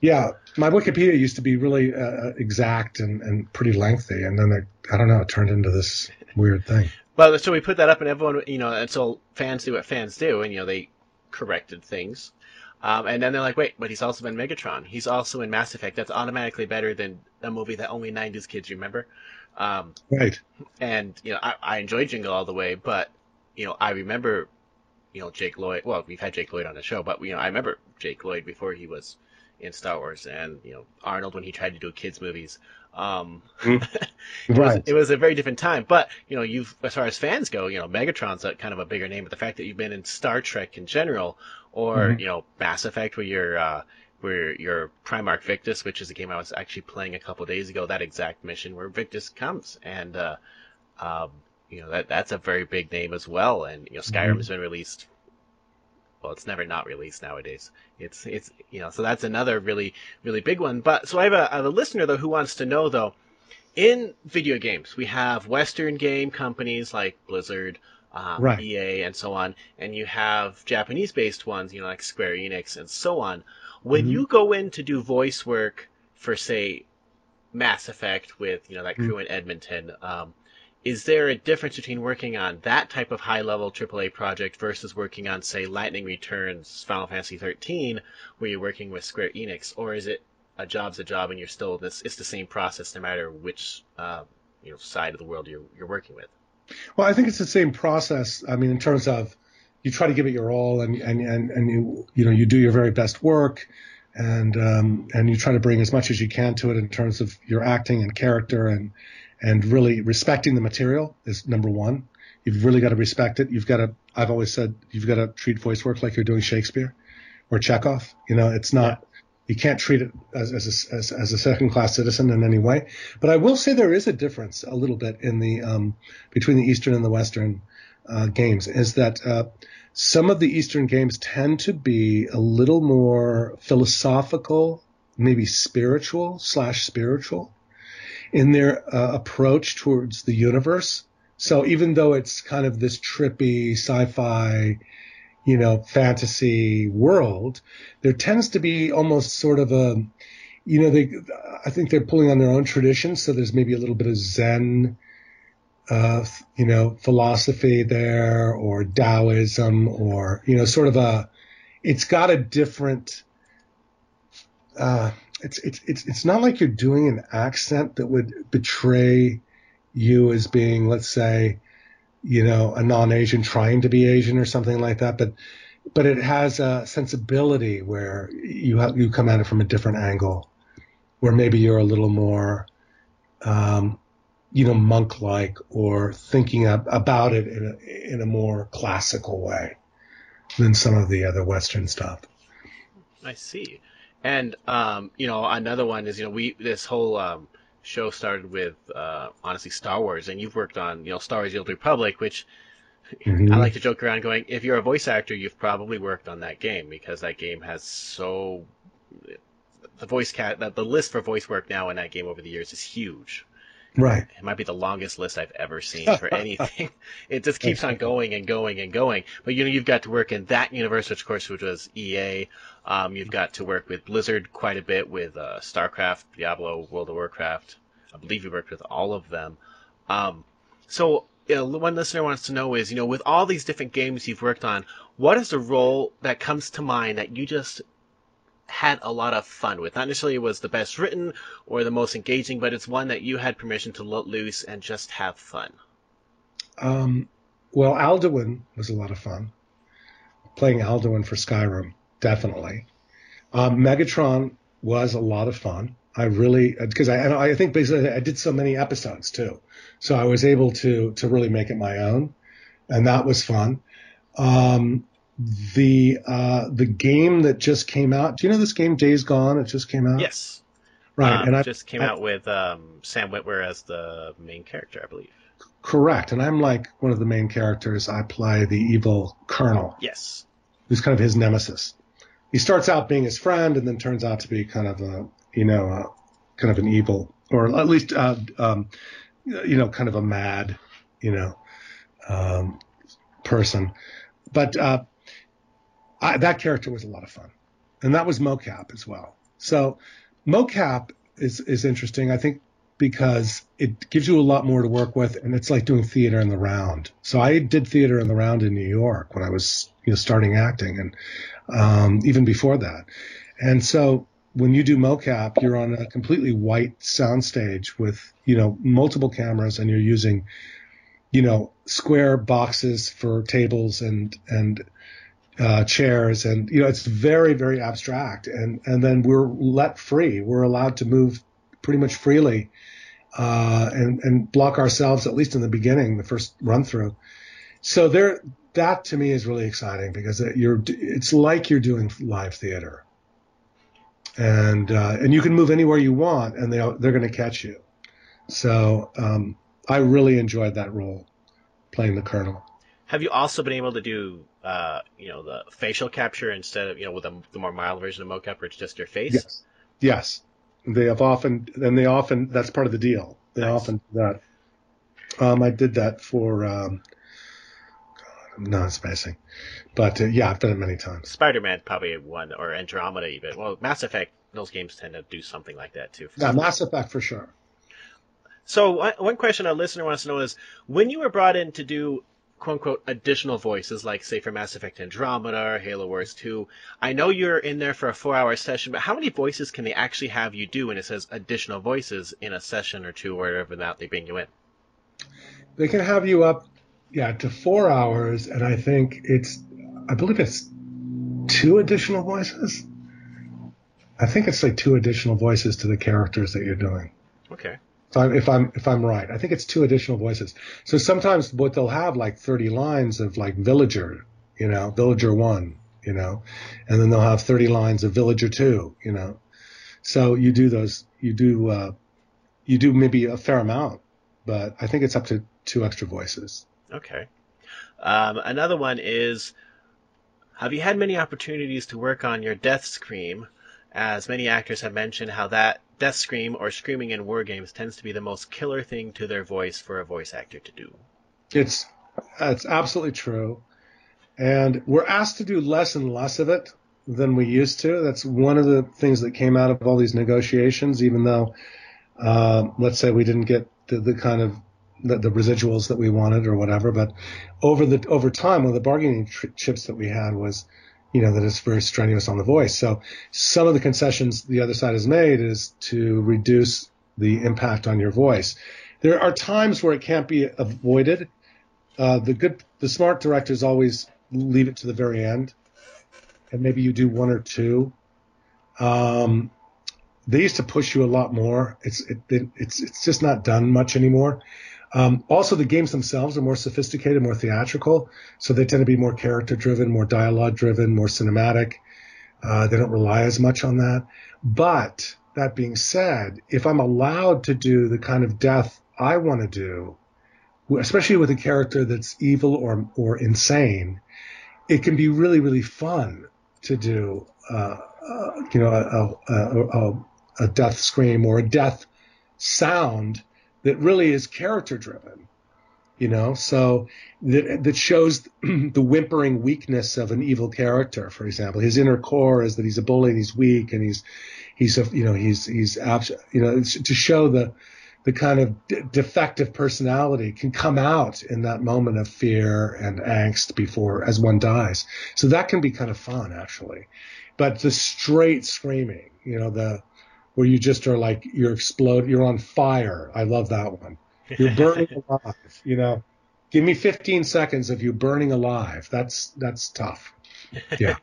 Speaker 3: yeah, my Wikipedia used to be really uh, exact and, and pretty lengthy, and then it, I don't know, it turned into this weird thing.
Speaker 1: Well, so we put that up, and everyone, you know, and so fans do what fans do, and you know they corrected things, um, and then they're like, wait, but he's also been Megatron. He's also in Mass Effect. That's automatically better than a movie that only '90s kids remember. Um,
Speaker 3: Right.
Speaker 1: and you know, I, I enjoyed Jingle All the Way, but you know, I remember, you know, Jake Lloyd. Well, we've had Jake Lloyd on the show, but you know, I remember Jake Lloyd before he was in Star Wars, and you know, Arnold when he tried to do kids movies. Um, it, was, it was a very different time, but you know, you've as far as fans go, you know, Megatron's a kind of a bigger name, but the fact that you've been in Star Trek in general, or
Speaker 3: Mhm.
Speaker 1: you know, Mass Effect, where you're uh, where you're Primarch Victus, which is a game I was actually playing a couple days ago, that exact mission where Victus comes, and uh, um, you know that that's a very big name as well, and you know, Skyrim
Speaker 3: Mhm.
Speaker 1: has been released. Well, it's never not released nowadays. It's it's you know, so that's another really really big one. But so I have a, I have a listener though who wants to know though in video games, we have Western game companies like Blizzard, um,
Speaker 3: Right.
Speaker 1: EA, and so on, and you have Japanese-based ones, you know, like Square Enix and so on. When
Speaker 3: Mhm.
Speaker 1: you go in to do voice work for, say, Mass Effect with you know that
Speaker 3: Mm.
Speaker 1: crew in Edmonton, um, is there a difference between working on that type of high-level AAA project versus working on, say, Lightning Returns, Final Fantasy 13, where you're working with Square Enix, or is it a job's a job and you're still this? It's the same process no matter which um, you know side of the world you're you're working with.
Speaker 3: Well, I think it's the same process. I mean, in terms of you try to give it your all, and and and, and you you know you do your very best work, and um, and you try to bring as much as you can to it in terms of your acting and character, and and really respecting the material is number one. You've really got to respect it. You've got to. I've always said you've got to treat voice work like you're doing Shakespeare or Chekhov. You know, it's not. You can't treat it as as a, as, as a second class citizen in any way. But I will say there is a difference a little bit in the um, between the Eastern and the Western uh, games. Is that uh, some of the Eastern games tend to be a little more philosophical, maybe spiritual slash spiritual in their uh, approach towards the universe. So even though it's kind of this trippy sci-fi, you know, fantasy world, there tends to be almost sort of a, you know, they, I think they're pulling on their own tradition. So there's maybe a little bit of Zen, uh, you know, philosophy there or Taoism or, you know, sort of a, it's got a different, uh, it's, it's, it's, not like you're doing an accent that would betray you as being, let's say, you know, a non-Asian trying to be Asian or something like that. But, but it has a sensibility where you have, you come at it from a different angle, where maybe you're a little more, um, you know, monk-like or thinking ab- about it in a, in a more classical way than some of the other Western stuff.
Speaker 1: I see. And um, you know, another one is you know we this whole um, show started with uh, honestly Star Wars, and you've worked on you know Star Wars: The Old Republic, which
Speaker 3: Mhm.
Speaker 1: I like to joke around going, if you're a voice actor, you've probably worked on that game because that game has so the voice cat that the list for voice work now in that game over the years is huge.
Speaker 3: Right.
Speaker 1: It might be the longest list I've ever seen for anything. it just keeps on going and going and going. But you know, you've got to work in that universe, which of course, which was EA. Um, you've got to work with Blizzard quite a bit with uh, StarCraft, Diablo, World of Warcraft. I believe you worked with all of them. Um, so, you know, one listener wants to know is, you know, with all these different games you've worked on, what is the role that comes to mind that you just had a lot of fun with? Not necessarily was the best written or the most engaging, but it's one that you had permission to let loose and just have fun.
Speaker 3: Um, well, Alduin was a lot of fun. Playing Alduin for Skyrim, definitely. Um, Megatron was a lot of fun. I really, because I, and I think basically I did so many episodes too, so I was able to to really make it my own, and that was fun. Um, the uh, the game that just came out. Do you know this game Days Gone? It just came out.
Speaker 1: Yes.
Speaker 3: Right,
Speaker 1: Um,
Speaker 3: and I
Speaker 1: just came
Speaker 3: I-
Speaker 1: out with um, Sam Witwer as the main character, I believe.
Speaker 3: correct. And I'm like one of the main characters. I play the evil Colonel.
Speaker 1: Yes.
Speaker 3: who's kind of his nemesis. He starts out being his friend and then turns out to be kind of a, you know, a, kind of an evil, or at least, uh, um, you know, kind of a mad, you know, um, person. But uh, I, that character was a lot of fun, and that was mocap as well. So mocap is is interesting, I think, because it gives you a lot more to work with, and it's like doing theater in the round. So I did theater in the round in New York when I was you know starting acting, and um, even before that. And so when you do mocap, you're on a completely white soundstage with you know multiple cameras, and you're using you know square boxes for tables and and uh, chairs, and you know it's very very abstract. And and then we're let free. We're allowed to move pretty much freely. Uh, and, and block ourselves at least in the beginning, the first run through. So there, that to me is really exciting because you're, it's like you're doing live theater, and uh, and you can move anywhere you want, and they they're going to catch you. So um, I really enjoyed that role, playing the colonel.
Speaker 1: Have you also been able to do, uh, you know, the facial capture instead of, you know, with the, the more mild version of mocap where it's just your face?
Speaker 3: Yes, yes, they have often, and they often that's part of the deal. They
Speaker 1: Nice.
Speaker 3: often do that. Um, I did that for, um, God, I'm not spacing, but uh, yeah, I've done it many times.
Speaker 1: Spider-Man probably one, or Andromeda even. Well, Mass Effect, those games tend to do something like that too.
Speaker 3: Yeah, Mass Effect for sure.
Speaker 1: So one- one question a listener wants to know is, when you were brought in to do quote unquote additional voices, like say for Mass Effect Andromeda or Halo Wars 2, I know you're in there for a four hour session, but how many voices can they actually have you do when it says additional voices in a session or two or whatever that they bring you in?
Speaker 3: They can have you up, yeah, to four hours, and I think it's, I believe it's two additional voices. I think it's like two additional voices to the characters that you're doing.
Speaker 1: Okay.
Speaker 3: If I'm, if I'm if I'm right, I think it's two additional voices. So sometimes what they'll have like 30 lines of like villager, you know, villager one, you know, and then they'll have 30 lines of villager two, you know. So you do those, you do uh, you do maybe a fair amount, but I think it's up to two extra voices.
Speaker 1: Okay. Um, another one is Have you had many opportunities to work on your death scream? As many actors have mentioned, how that death scream or screaming in war games tends to be the most killer thing to their voice for a voice actor to do.
Speaker 3: It's it's absolutely true, and we're asked to do less and less of it than we used to. That's one of the things that came out of all these negotiations. Even though, uh, let's say we didn't get the, the kind of the, the residuals that we wanted or whatever, but over the over time, one of the bargaining tr- chips that we had was, you know, that it's very strenuous on the voice. So some of the concessions the other side has made is to reduce the impact on your voice. There are times where it can't be avoided. Uh, the good, the smart directors always leave it to the very end, and maybe you do one or two. Um, they used to push you a lot more. It's it, it, it's it's just not done much anymore. Um, also, the games themselves are more sophisticated, more theatrical, so they tend to be more character driven, more dialogue driven, more cinematic. Uh, they don't rely as much on that. But that being said, if I'm allowed to do the kind of death I want to do, especially with a character that's evil or or insane, it can be really really fun to do. Uh, uh, you know, a, a, a, a death scream or a death sound that really is character driven. You know, so that that shows the whimpering weakness of an evil character. For example, his inner core is that he's a bully and he's weak and he's he's a, you know he's he's abs- you know to show the the kind of defective personality can come out in that moment of fear and angst before as one dies. So that can be kind of fun actually. But the straight screaming, you know, the where you just are like you're explode, you're on fire. I love that one. You're burning alive. You know, give me 15 seconds of you burning alive. That's that's tough. Yeah.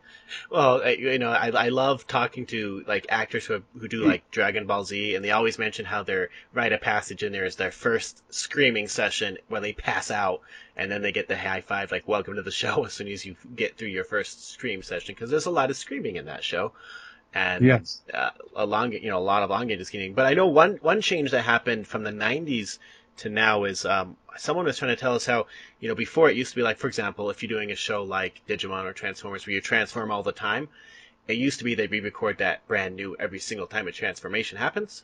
Speaker 1: Well, you know, I, I love talking to like actors who have, who do like Dragon Ball Z, and they always mention how their rite of passage in there is their first screaming session when they pass out, and then they get the high five like "Welcome to the show" as soon as you get through your first scream session, because there's a lot of screaming in that show, and
Speaker 3: Yes.
Speaker 1: uh, a long, you know, a lot of elongated screaming. But I know one one change that happened from the '90s to now is um, someone was trying to tell us how you know before it used to be like for example if you're doing a show like Digimon or Transformers where you transform all the time it used to be they re-record that brand new every single time a transformation happens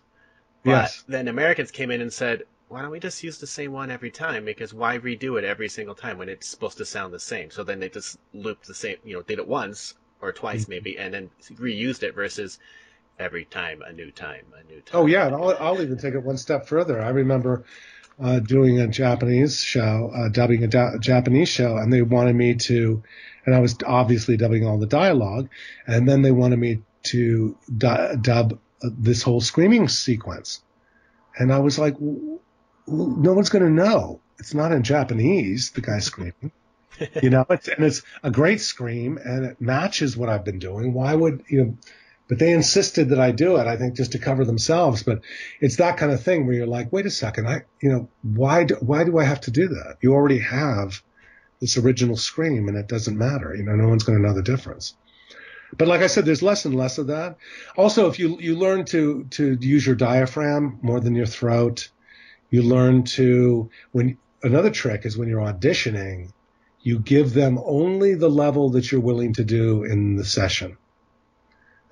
Speaker 1: but
Speaker 3: Yes.
Speaker 1: then Americans came in and said why don't we just use the same one every time because why redo it every single time when it's supposed to sound the same so then they just looped the same you know did it once or twice maybe and then reused it versus every time a new time a new time
Speaker 3: Oh yeah, and I'll, I'll even take it one step further. I remember uh, doing a Japanese show, uh, dubbing a, da- Japanese show, and they wanted me to, and I was obviously dubbing all the dialogue, and then they wanted me to du- dub uh, this whole screaming sequence, and I was like, "W- w- no one's going to know. It's not in Japanese. The guy screaming. You know, it's, and it's a great scream, and it matches what I've been doing. Why would you know? But they insisted that I do it. I think just to cover themselves. But it's that kind of thing where you're like, wait a second, I, you know, why do, why do I have to do that? You already have this original scream, and it doesn't matter. You know, no one's going to know the difference. But like I said, there's less and less of that. Also, if you you learn to to use your diaphragm more than your throat, you learn to when another trick is when you're auditioning, you give them only the level that you're willing to do in the session,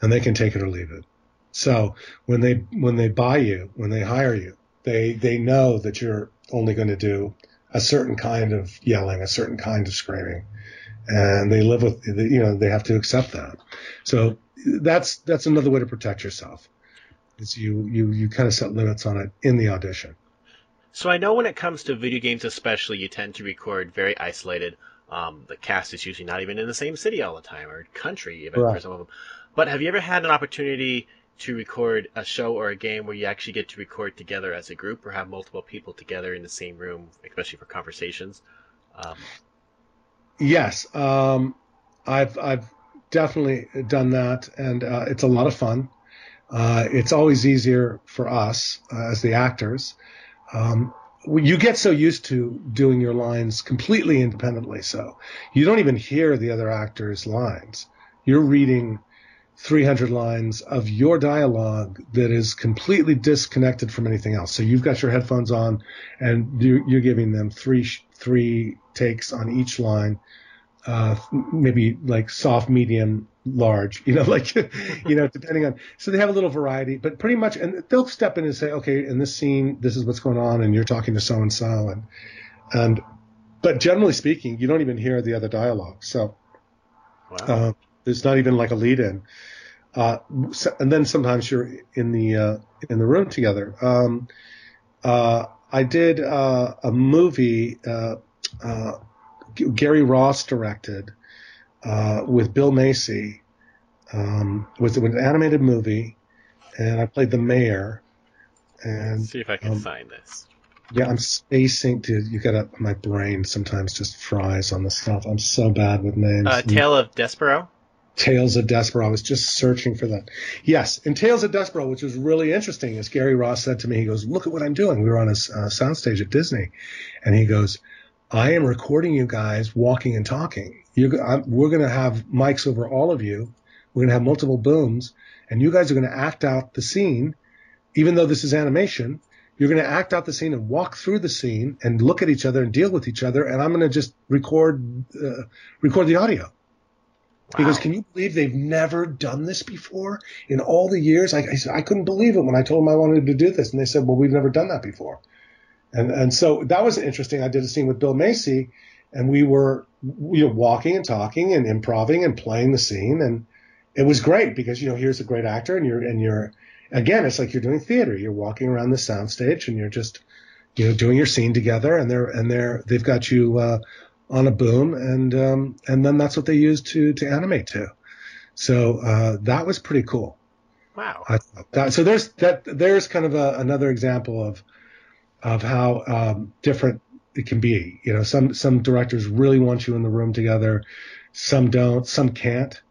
Speaker 3: and they can take it or leave it. So when they when they buy you, when they hire you, They they know that you're only going to do a certain kind of yelling, a certain kind of screaming, and they live with you know they have to accept that. So that's that's another way to protect yourself. Is you you you kind of set limits on it in the audition.
Speaker 1: So I know when it comes to video games, especially, you tend to record very isolated. Um, the cast is usually not even in the same city all the time or country, even right. for some of them. But have you ever had an opportunity to record a show or a game where you actually get to record together as a group or have multiple people together in the same room, especially for conversations? Um,
Speaker 3: yes, um, I've I've definitely done that, and uh, it's a lot of fun. Uh, it's always easier for us uh, as the actors. Um, you get so used to doing your lines completely independently, so you don't even hear the other actors' lines. You're reading 300 lines of your dialogue that is completely disconnected from anything else. So you've got your headphones on and you're, giving them three, three takes on each line, uh, maybe like soft, medium, large, you know, like, you know, depending on, so they have a little variety, but pretty much, and they'll step in and say, okay, in this scene, this is what's going on. And you're talking to so and so and, and, but generally speaking, you don't even hear the other dialogue. So, wow. uh, there's not even like a lead in. Uh, and then sometimes you're in the uh, in the room together. Um, uh, I did uh, a movie uh, uh, Gary Ross directed with Bill Macy. Um, was an animated movie, and I played the mayor. And
Speaker 1: Let's see if I can um, find this.
Speaker 3: Yeah, I'm spacing, dude. You gotta. My brain sometimes just fries on the stuff. I'm so bad with names.
Speaker 1: Uh, Tale of Despereaux.
Speaker 3: Tales of Despereaux. I was just searching for that. Yes, in Tales of Despereaux, which was really interesting, as Gary Ross said to me, he goes, "Look at what I'm doing." We were on a uh, soundstage at Disney, and he goes, "I am recording you guys walking and talking. I'm, we're going to have mics over all of you. We're going to have multiple booms, and you guys are going to act out the scene, even though this is animation." You're going to act out the scene and walk through the scene and look at each other and deal with each other, and I'm going to just record uh, record the audio. Wow. Goes, can you believe they've never done this before in all the years? I, I, said, I couldn't believe it when I told them I wanted to do this. And they said, well, we've never done that before. And, and so that was interesting. I did a scene with Bill Macy and we were, you know, walking and talking and improvising and playing the scene. And it was great because, you know, here's a great actor and you're, and you're, again, it's like you're doing theater. You're walking around the soundstage and you're just, you know, doing your scene together and they're, and they're, they've got you, uh, on a boom, and um, and then that's what they use to to animate to. So uh, that was pretty cool.
Speaker 1: Wow.
Speaker 3: That, so there's that there's kind of a, another example of of how um, different it can be. You know, some some directors really want you in the room together, some don't, some can't,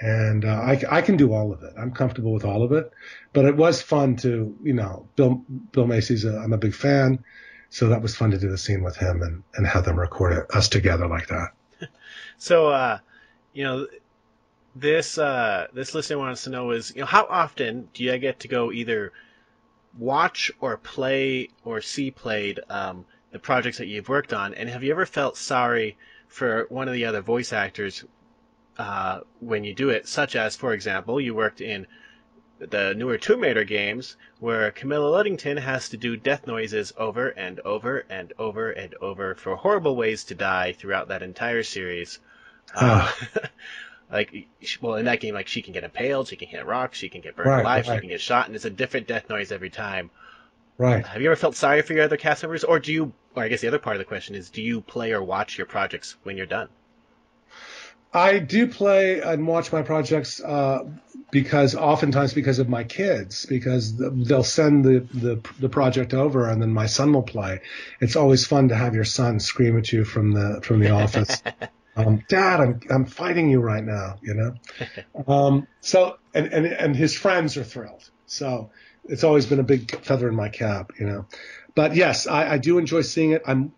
Speaker 3: and uh, I I can do all of it. I'm comfortable with all of it, but it was fun to you know Bill Bill Macy's a, I'm a big fan so that was fun to do the scene with him and, and have them record it, us together like that.
Speaker 1: so, uh, you know, this uh, this listener wants to know is, you know, how often do you get to go either watch or play or see played um, the projects that you've worked on, and have you ever felt sorry for one of the other voice actors uh, when you do it? Such as, for example, you worked in the newer Tomb Raider games, where Camilla Luddington has to do death noises over and over and over and over for horrible ways to die throughout that entire series. Uh, like, well, in that game, like she can get impaled, she can hit rocks, she can get burned right, alive, right. she can get shot, and it's a different death noise every time.
Speaker 3: Right.
Speaker 1: Have you ever felt sorry for your other cast members, or do you? Or I guess the other part of the question is, do you play or watch your projects when you're done?
Speaker 3: I do play and watch my projects uh, because oftentimes because of my kids because they'll send the, the the project over and then my son will play. It's always fun to have your son scream at you from the from the office. um, Dad, I'm I'm fighting you right now. You know. Um, so and and and his friends are thrilled. So it's always been a big feather in my cap. You know. But yes, I, I do enjoy seeing it. I'm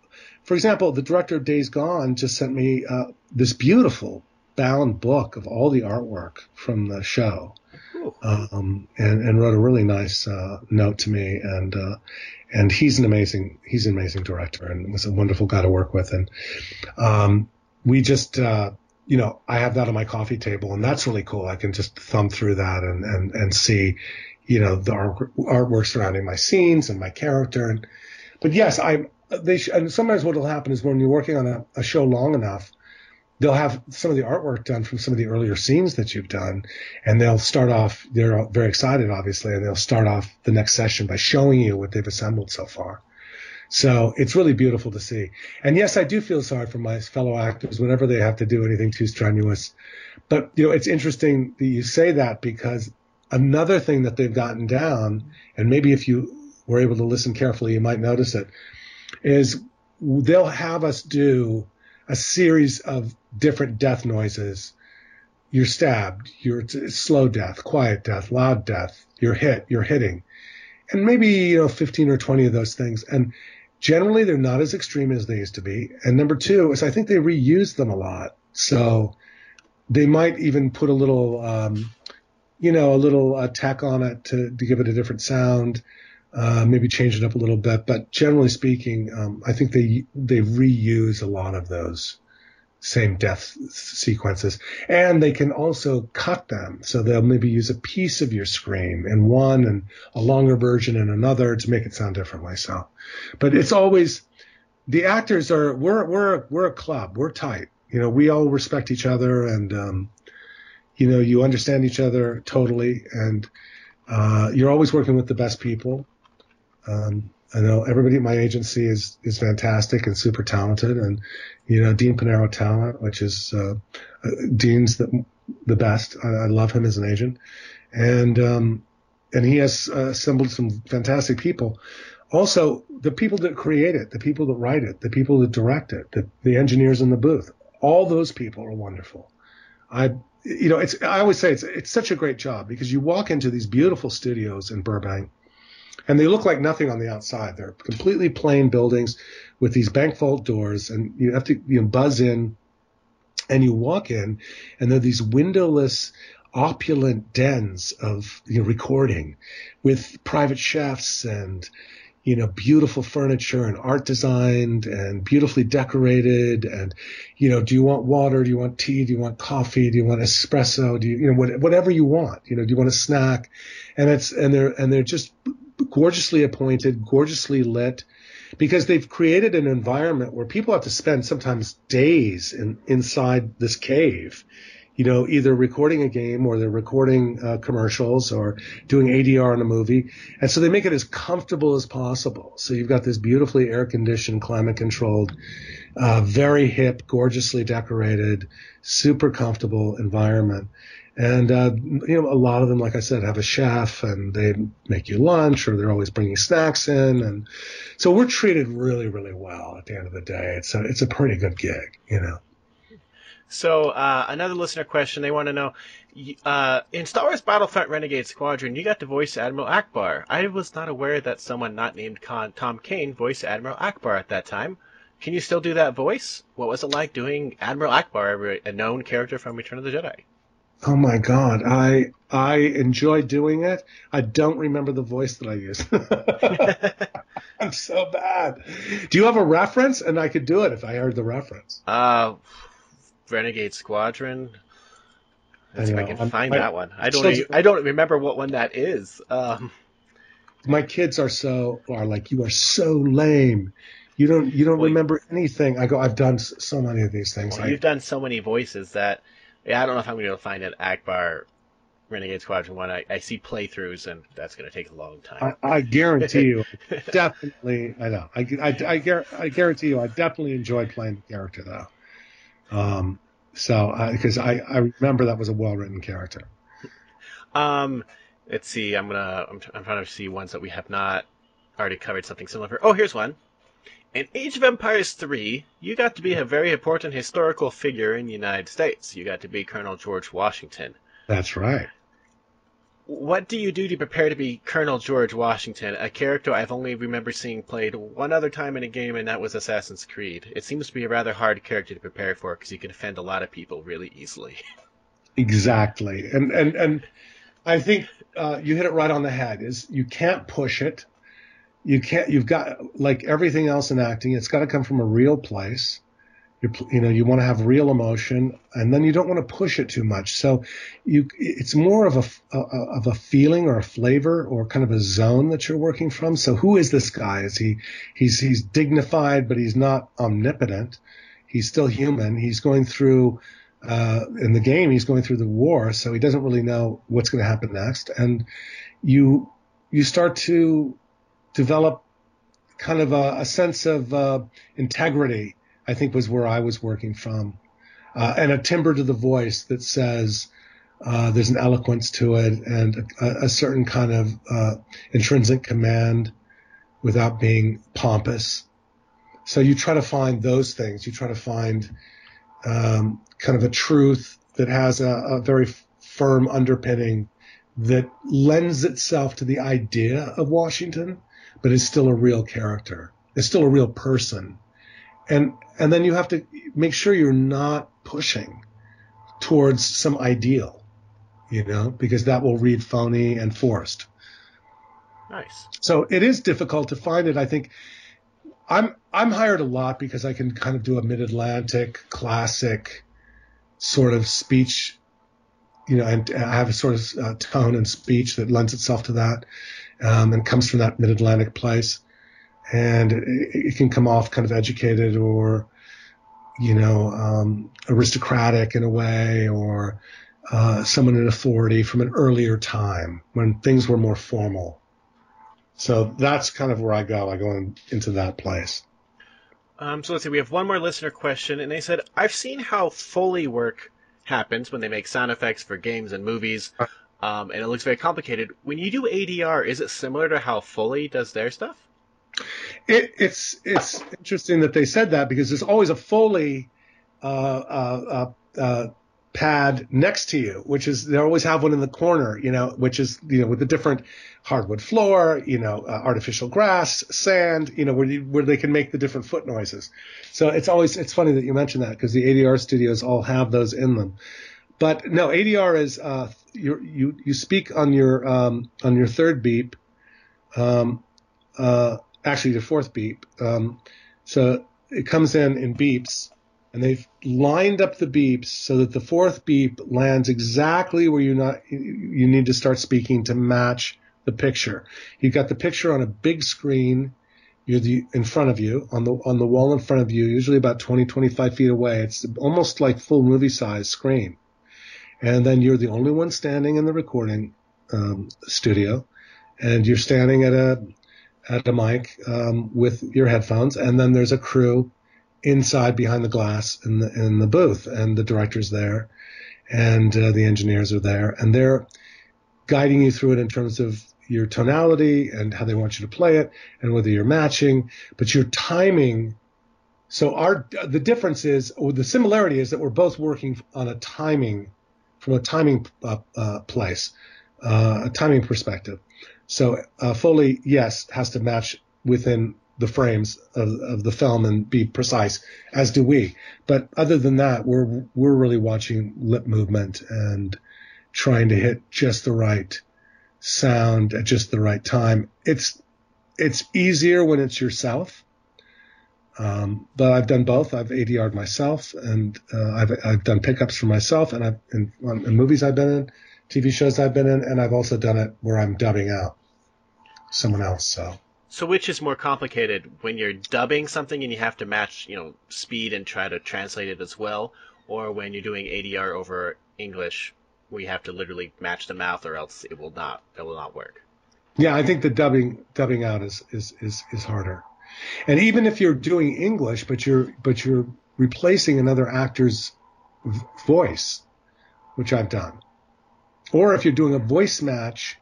Speaker 3: for example, the director of Days Gone just sent me uh, this beautiful bound book of all the artwork from the show. Um, and, and wrote a really nice uh, note to me, and uh, and he's an amazing he's an amazing director, and was a wonderful guy to work with, and um, we just uh, you know I have that on my coffee table, and that's really cool. I can just thumb through that and and and see, you know, the art, artwork surrounding my scenes and my character. And, but yes, I, they, sh- and sometimes what will happen is when you're working on a, a show long enough, they'll have some of the artwork done from some of the earlier scenes that you've done. And they'll start off they're very excited obviously and they'll start off the next session by showing you what they've assembled so far. So it's really beautiful to see. And yes i do feel sorry for my fellow actors whenever they have to do anything too strenuous. But you know it's interesting that you say that because another thing that they've gotten down and maybe if you were able to listen carefully you might notice it is they'll have us do a series of different death noises. You're stabbed, you're slow death, quiet death, loud death, you're hit, you're hitting. And maybe, you know, 15 or 20 of those things. And generally they're not as extreme as they used to be. And number two is I think they reuse them a lot. So they might even put a little, um, you know, a little uh, tack on it to, to give it a different sound. Uh, maybe change it up a little bit, but generally speaking, um, I think they they reuse a lot of those same death sequences, and they can also cut them. So they'll maybe use a piece of your scream in one and a longer version in another to make it sound differently. So, but it's always the actors are we're we're we're a club. We're tight. You know, we all respect each other, and um, you know, you understand each other totally, and uh, you're always working with the best people. Um, I know everybody at my agency is is fantastic and super talented, and you know Dean Panaro Talent, which is uh, uh, Dean's the the best. I, I, love him as an agent, and um, and he has uh, assembled some fantastic people. Also, the people that create it, the people that write it, the people that direct it, the, the engineers in the booth, all those people are wonderful. I you know it's I always say it's it's such a great job because you walk into these beautiful studios in Burbank and they look like nothing on the outside. They're completely plain buildings with these bank vault doors, and you have to you know, buzz in, and you walk in, and there are these windowless, opulent dens of you know, recording with private chefs and you know, beautiful furniture and art designed and beautifully decorated. And, you know, do you want water? Do you want tea? Do you want coffee? Do you want espresso? Do you, you know, whatever you want, you know, do you want a snack? And it's, and they're, and they're just gorgeously appointed, gorgeously lit, because they've created an environment where people have to spend sometimes days in, inside this cave, you know, either recording a game or they're recording uh, commercials or doing ADR in a movie. And so they make it as comfortable as possible. So you've got this beautifully air conditioned, climate controlled, uh, very hip, gorgeously decorated, super comfortable environment. And, uh, you know, a lot of them, like I said, have a chef and they make you lunch or they're always bringing snacks in. And so we're treated really, really well at the end of the day. It's a, it's a pretty good gig, you know.
Speaker 1: So, uh, another listener question, they want to know, uh, in Star Wars Battlefront Renegade Squadron, you got to voice Admiral Ackbar. I was not aware that someone not named Con- Tom Kane voiced Admiral Ackbar at that time. Can you still do that voice? What was it like doing Admiral Ackbar, a known character from Return of the Jedi?
Speaker 3: Oh my god, I I enjoy doing it. I don't remember the voice that I used. I'm so bad. Do you have a reference? And I could do it if I heard the reference.
Speaker 1: Uh, Renegade Squadron. Let's see if I can I'm, find I, that one. I don't. Even, I don't remember what one that is. Um,
Speaker 3: my kids are so are like you are so lame. You don't you don't well, remember anything. I go. I've done so many of these things.
Speaker 1: Well, I, you've done so many voices that yeah, I don't know if I'm going to be able to find an Ackbar Renegade Squadron one. I, I see playthroughs, and that's going to take a long time.
Speaker 3: I, I guarantee you, definitely. I know. I, I, I, I, guarantee you, I definitely enjoyed playing the character though. Um, so because I, I remember that was a well written character.
Speaker 1: Um, let's see. I'm gonna. I'm, I'm trying to see ones that we have not already covered. Something similar. For, Oh, here's one. In Age of Empires 3, you got to be a very important historical figure in the United States. You got to be Colonel George Washington.
Speaker 3: That's right.
Speaker 1: What do you do to prepare to be Colonel George Washington, a character I've only remember seeing played one other time in a game, and that was Assassin's Creed? It seems to be a rather hard character to prepare for because you can offend a lot of people really easily.
Speaker 3: Exactly, and and and I think uh, you hit it right on the head. Is you can't push it you can't you've got like everything else in acting it's got to come from a real place You're, you know, you want to have real emotion, and then you don't want to push it too much. So, you it's more of a, a of a feeling or a flavor or kind of a zone that you're working from. So, who is this guy? Is he he's he's dignified, but he's not omnipotent. He's still human. He's going through uh, in the game. He's going through the war, so he doesn't really know what's going to happen next. And you you start to develop kind of a, a sense of uh, integrity I think was where I was working from. Uh, and a timbre to the voice that says uh, there's an eloquence to it and a, a certain kind of uh, intrinsic command without being pompous. So you try to find those things. You try to find um, kind of a truth that has a, a very firm underpinning that lends itself to the idea of Washington, but is still a real character. It's still a real person and and then you have to make sure you're not pushing towards some ideal, you know, because that will read phony and forced.
Speaker 1: Nice.
Speaker 3: So it is difficult to find it. I think I'm I'm hired a lot because I can kind of do a mid-Atlantic classic sort of speech, you know, and I have a sort of uh, tone and speech that lends itself to that, um, and comes from that mid-Atlantic place and it, it can come off kind of educated or you know um, aristocratic in a way or uh, someone in authority from an earlier time when things were more formal. So that's kind of where I go. I go in, into that place.
Speaker 1: Um, so let's see. We have one more listener question, and they said, "I've seen how Foley work happens when they make sound effects for games and movies, um, and it looks very complicated. When you do ADR, is it similar to how Foley does their stuff?"
Speaker 3: It, it's it's interesting that they said that because there's always a Foley uh, uh, uh, uh, pad next to you, which is they always have one in the corner, you know, which is you know with a different hardwood floor, you know, uh, artificial grass, sand, you know, where you, where they can make the different foot noises. So it's always it's funny that you mentioned that because the ADR studios all have those in them. But no, ADR is uh, you you you speak on your um, on your third beep. Um, actually the fourth beep. Um, so it comes in in beeps, and they've lined up the beeps so that the fourth beep lands exactly where you not you need to start speaking to match the picture. You've got the picture on a big screen. You're the in front of you on the on the wall in front of you, usually about 20 25 feet away. It's almost like full movie size screen, and then you're the only one standing in the recording um, studio, and you're standing at a at a mic um, with your headphones, and then there's a crew inside behind the glass in the in the booth, and the director's there, and uh, the engineers are there, and they're guiding you through it in terms of your tonality and how they want you to play it, and whether you're matching, but your timing. So our the difference is, or the similarity is that we're both working on a timing, from a timing uh, uh, place, uh, a timing perspective. So uh, Foley, yes, has to match within the frames of, of, the film and be precise, as do we. But other than that, we're we're really watching lip movement and trying to hit just the right sound at just the right time. It's it's easier when it's yourself. Um, but I've done both. I've ADR'd myself, and uh, I've I've done pickups for myself, and I've in, in movies I've been in, TV shows I've been in, and I've also done it where I'm dubbing out someone else. So.
Speaker 1: So which is more complicated when you're dubbing something and you have to match, you know, speed and try to translate it as well, or when you're doing ADR over English, where you have to literally match the mouth, or else it will not it will not work.
Speaker 3: Yeah, I think the dubbing dubbing out is is is, is harder. And even if you're doing English, but you're but you're replacing another actor's voice, which I've done, or if you're doing a voice match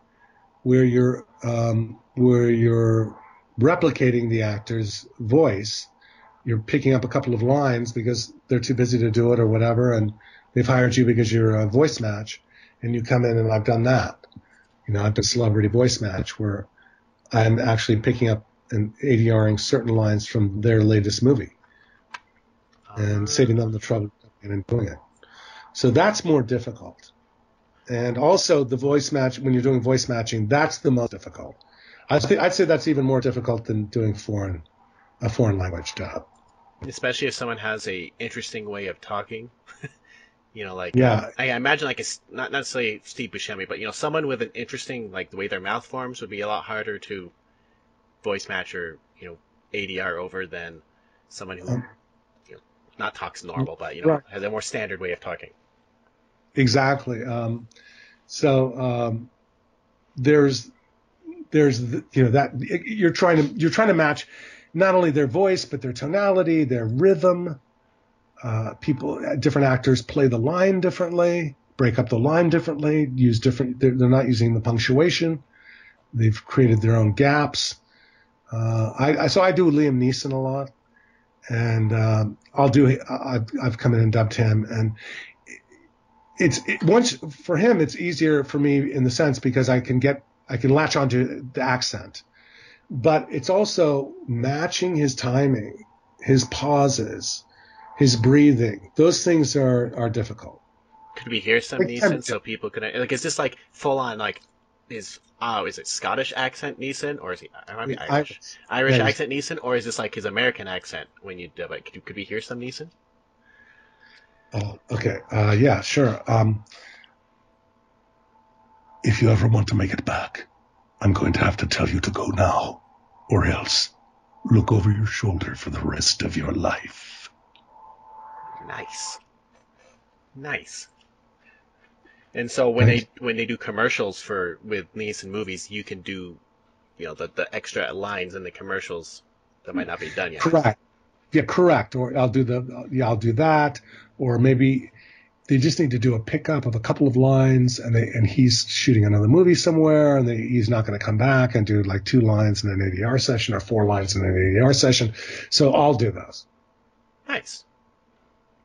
Speaker 3: where you're um, where you're replicating the actor's voice. You're picking up a couple of lines because they're too busy to do it or whatever, and they've hired you because you're a voice match, and you come in and I've done that. You know, I've done celebrity voice match where I'm actually picking up and ADRing certain lines from their latest movie and ah. saving them the trouble and doing it. So that's more difficult. And also the voice match, when you're doing voice matching, that's the most difficult. I'd say, I'd say that's even more difficult than doing foreign, a foreign language job.
Speaker 1: especially if someone has a interesting way of talking. you know, like
Speaker 3: Yeah.
Speaker 1: I, I imagine like it's not necessarily Steve Buscemi, but you know, someone with an interesting like the way their mouth forms would be a lot harder to voice match or you know ADR over than someone who
Speaker 3: Um,
Speaker 1: you know not talks normal, but you know
Speaker 3: Right.
Speaker 1: has a more standard way of talking.
Speaker 3: Exactly. Um, so um, there's there's you know that you're trying to you're trying to match not only their voice but their tonality, their rhythm. Uh, people, different actors play the line differently, break up the line differently, use different. They're, they're not using the punctuation. They've created their own gaps. Uh, I, I so I do Liam Neeson a lot, and um, I'll do. I've, I've come in and dubbed him, and it's it, once for him it's easier for me in the sense because I can get I can latch onto the accent, but it's also matching his timing, his pauses, his breathing. Those things are are difficult.
Speaker 1: Could we hear some
Speaker 3: Like,
Speaker 1: Neeson
Speaker 3: um,
Speaker 1: so people could like? Is this like full on like? Is oh, is it Scottish accent Neeson or is he? I
Speaker 3: mean,
Speaker 1: Irish. Irish accent Neeson, or is this like his American accent when you dub it? Could, could we hear some Neeson?
Speaker 3: Oh, okay. Uh, yeah, sure. Um, if you ever want to make it back, I'm going to have to tell you to go now, or else look over your shoulder for the rest of your life.
Speaker 1: Nice, nice. And so when they when they do commercials for with Neeson movies, you can do, you know, the the extra lines in the commercials that might not be done yet.
Speaker 3: Correct. Yeah, correct. Or I'll do the yeah, I'll do that. Or maybe they just need to do a pickup of a couple of lines, and they and he's shooting another movie somewhere, and they, he's not going to come back and do like two lines in an ADR session or four lines in an ADR session. So I'll do those.
Speaker 1: Nice.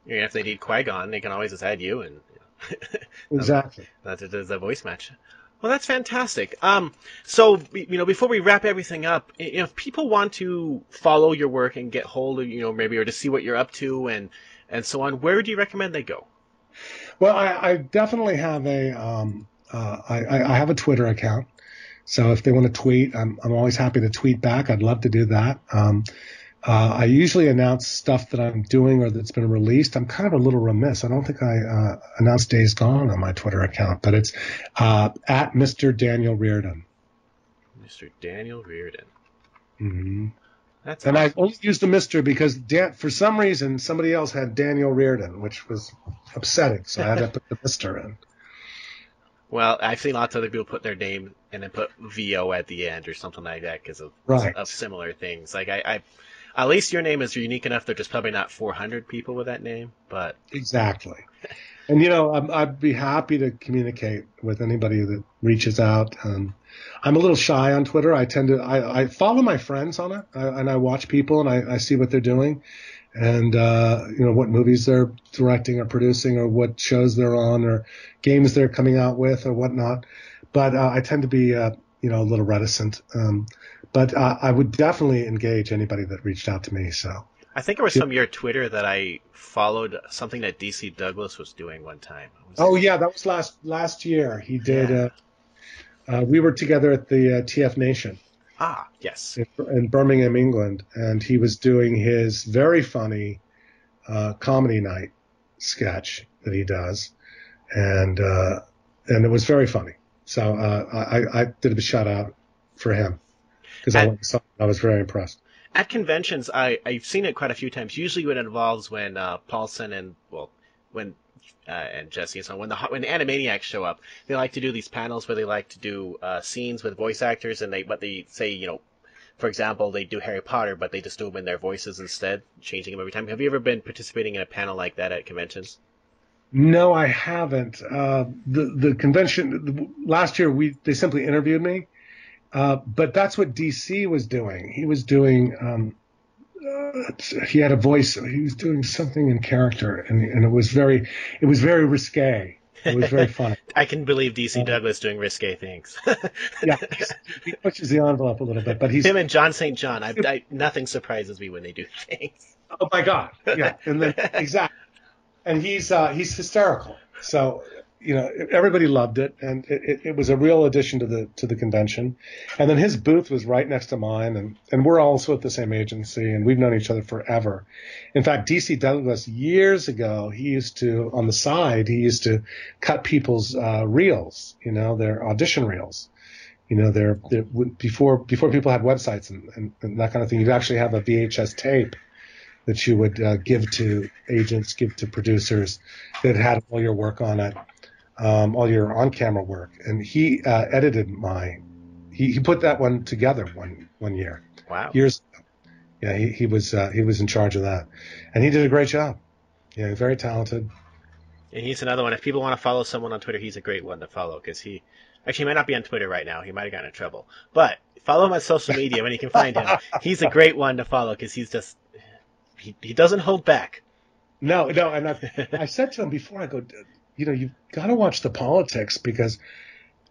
Speaker 1: You know, if they need Qui Gon, they can always just add you and. You know,
Speaker 3: Exactly.
Speaker 1: That is a voice match. Well, that's fantastic. Um, so you know, before we wrap everything up, if people want to follow your work and get hold of you know maybe or to see what you're up to and and so on, where do you recommend they go?
Speaker 3: Well, I, I definitely have a um, uh, I, I I have a Twitter account. So if they want to tweet, I'm I'm always happy to tweet back. I'd love to do that. Um, uh, I usually announce stuff that I'm doing or that's been released. I'm kind of a little remiss. I don't think I uh, announced Days Gone on my Twitter account, but it's uh, at Mr. Daniel Riordan.
Speaker 1: Mr. Daniel Riordan.
Speaker 3: Mm-hmm.
Speaker 1: That's
Speaker 3: And I
Speaker 1: awesome.
Speaker 3: only used the Mr. because Dan, for some reason somebody else had Daniel Riordan, which was upsetting. So I had to put the Mr. in.
Speaker 1: well, I've seen lots of other people put their name and then put VO at the end or something like that because of
Speaker 3: Right.
Speaker 1: of similar things. Like I, I, at least your name is unique enough. There's probably not 400 people with that name, but
Speaker 3: Exactly. And you know, I'm, I'd be happy to communicate with anybody that reaches out. Um, I'm a little shy on Twitter. I tend to I, I follow my friends on it, I, and I watch people and I, I see what they're doing, and uh, you know what movies they're directing or producing, or what shows they're on, or games they're coming out with, or whatnot. But uh, I tend to be uh, you know a little reticent. Um, but uh, I would definitely engage anybody that reached out to me. So.
Speaker 1: I think it was from your Twitter that I followed something that DC Douglas was doing one time.
Speaker 3: Oh yeah, that was last last year. He did.
Speaker 1: Yeah.
Speaker 3: Uh, uh, we were together at the uh, TF Nation
Speaker 1: Ah, yes.
Speaker 3: in, in Birmingham, England, and he was doing his very funny uh, comedy night sketch that he does, and uh, and it was very funny. So uh, I, I did a shout out for him because I,
Speaker 1: And-
Speaker 3: went and saw it. I was very impressed.
Speaker 1: At conventions, I, I've seen it quite a few times. Usually, when it involves when uh, Paulsen and well, when uh, and Jesse and so on, when the when the Animaniacs show up, they like to do these panels where they like to do uh, scenes with voice actors, and they but they say you know, for example, they do Harry Potter, but they just do them in their voices instead, changing them every time. Have you ever been participating in a panel like that at conventions?
Speaker 3: No, I haven't. Uh, the the convention the, last year we they simply interviewed me, uh, but that's what DC was doing. He was doing. Um, uh, he had a voice. He was doing something in character, and and it was very it was very risque. It was very funny.
Speaker 1: I can believe DC
Speaker 3: Oh.
Speaker 1: Douglas doing risque things.
Speaker 3: Yeah, he pushes the envelope a little bit, but he's
Speaker 1: Him and John St. John, I, I, nothing surprises me when they do things.
Speaker 3: oh my god, yeah, and then exactly, and he's uh, he's hysterical. So you know, everybody loved it, and it, it, was a real addition to the to the convention. And then his booth was right next to mine, and and we're also at the same agency, and we've known each other forever. In fact, DC Douglas years ago, he used to on the side, he used to cut people's uh, reels, you know, their audition reels. You know, they're, they're before before people had websites and, and, and that kind of thing. You'd actually have a VHS tape that you would uh, give to agents, give to producers that had all your work on it um, all your on-camera work, and he uh, edited my. He, he put that one together one one year.
Speaker 1: Wow.
Speaker 3: Years. Ago. Yeah, he, he was uh, he was in charge of that, and he did a great job. Yeah, very talented.
Speaker 1: And he's another one. If people want to follow someone on Twitter, he's a great one to follow because he actually he might not be on Twitter right now. He might have gotten in trouble, but follow him on social media when you can find him. He's a great one to follow because he's just he, he doesn't hold back.
Speaker 3: No, no, and I, I said to him before I go, you know, you've got to watch the politics because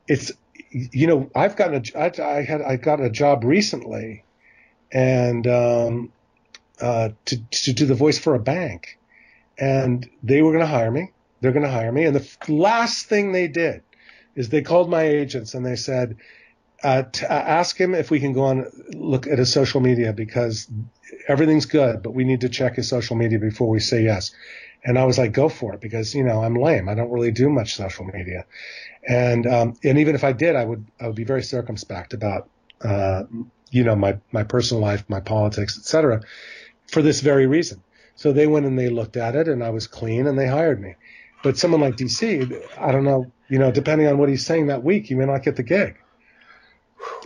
Speaker 3: it's, you know, I've gotten a, I, I had, I got a job recently and, um, uh, to, to do the voice for a bank and they were going to hire me. They're going to hire me. And the last thing they did is they called my agents and they said, uh, uh, ask him if we can go on look at his social media because everything's good, but we need to check his social media before we say yes. And I was like, go for it because, you know, I'm lame. I don't really do much social media. And, um, and even if I did, I would, I would be very circumspect about, uh, you know, my, my personal life, my politics, etc. for this very reason. So they went and they looked at it and I was clean and they hired me. But someone like DC, I don't know, you know, depending on what he's saying that week, you may not get the gig.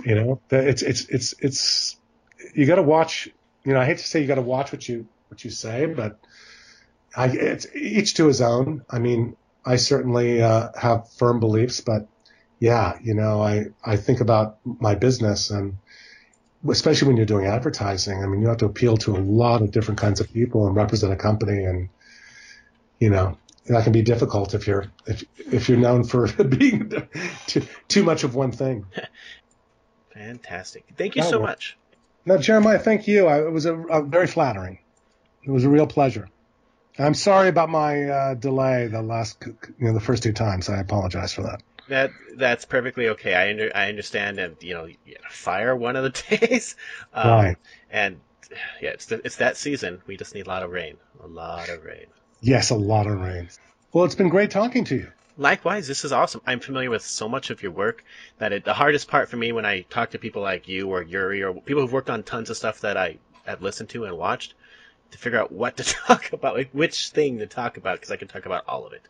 Speaker 3: You know, it's, it's, it's, it's, you got to watch, you know, I hate to say you got to watch what you, what you say, but, I, it's each to his own. I mean, I certainly uh, have firm beliefs, but yeah, you know, I, I think about my business and especially when you're doing advertising, I mean, you have to appeal to a lot of different kinds of people and represent a company and, you know, that can be difficult if you're, if, if you're known for being too, too much of one thing.
Speaker 1: Fantastic. Thank you so much.
Speaker 3: No, Jeremiah, thank you. I, it was a, a very flattering. It was a real pleasure. I'm sorry about my uh, delay the last, you know, the first two times. I apologize for that.
Speaker 1: That that's perfectly okay. I under, I understand, and you know, fire one of the days. Um, right. And yeah, it's the, it's that season. We just need a lot of rain. A lot of rain.
Speaker 3: Yes, a lot of rain. Well, it's been great talking to you.
Speaker 1: Likewise, this is awesome. I'm familiar with so much of your work that it, the hardest part for me when I talk to people like you or Yuri or people who've worked on tons of stuff that I have listened to and watched to figure out what to talk about, like which thing to talk about, because I can talk about all of it.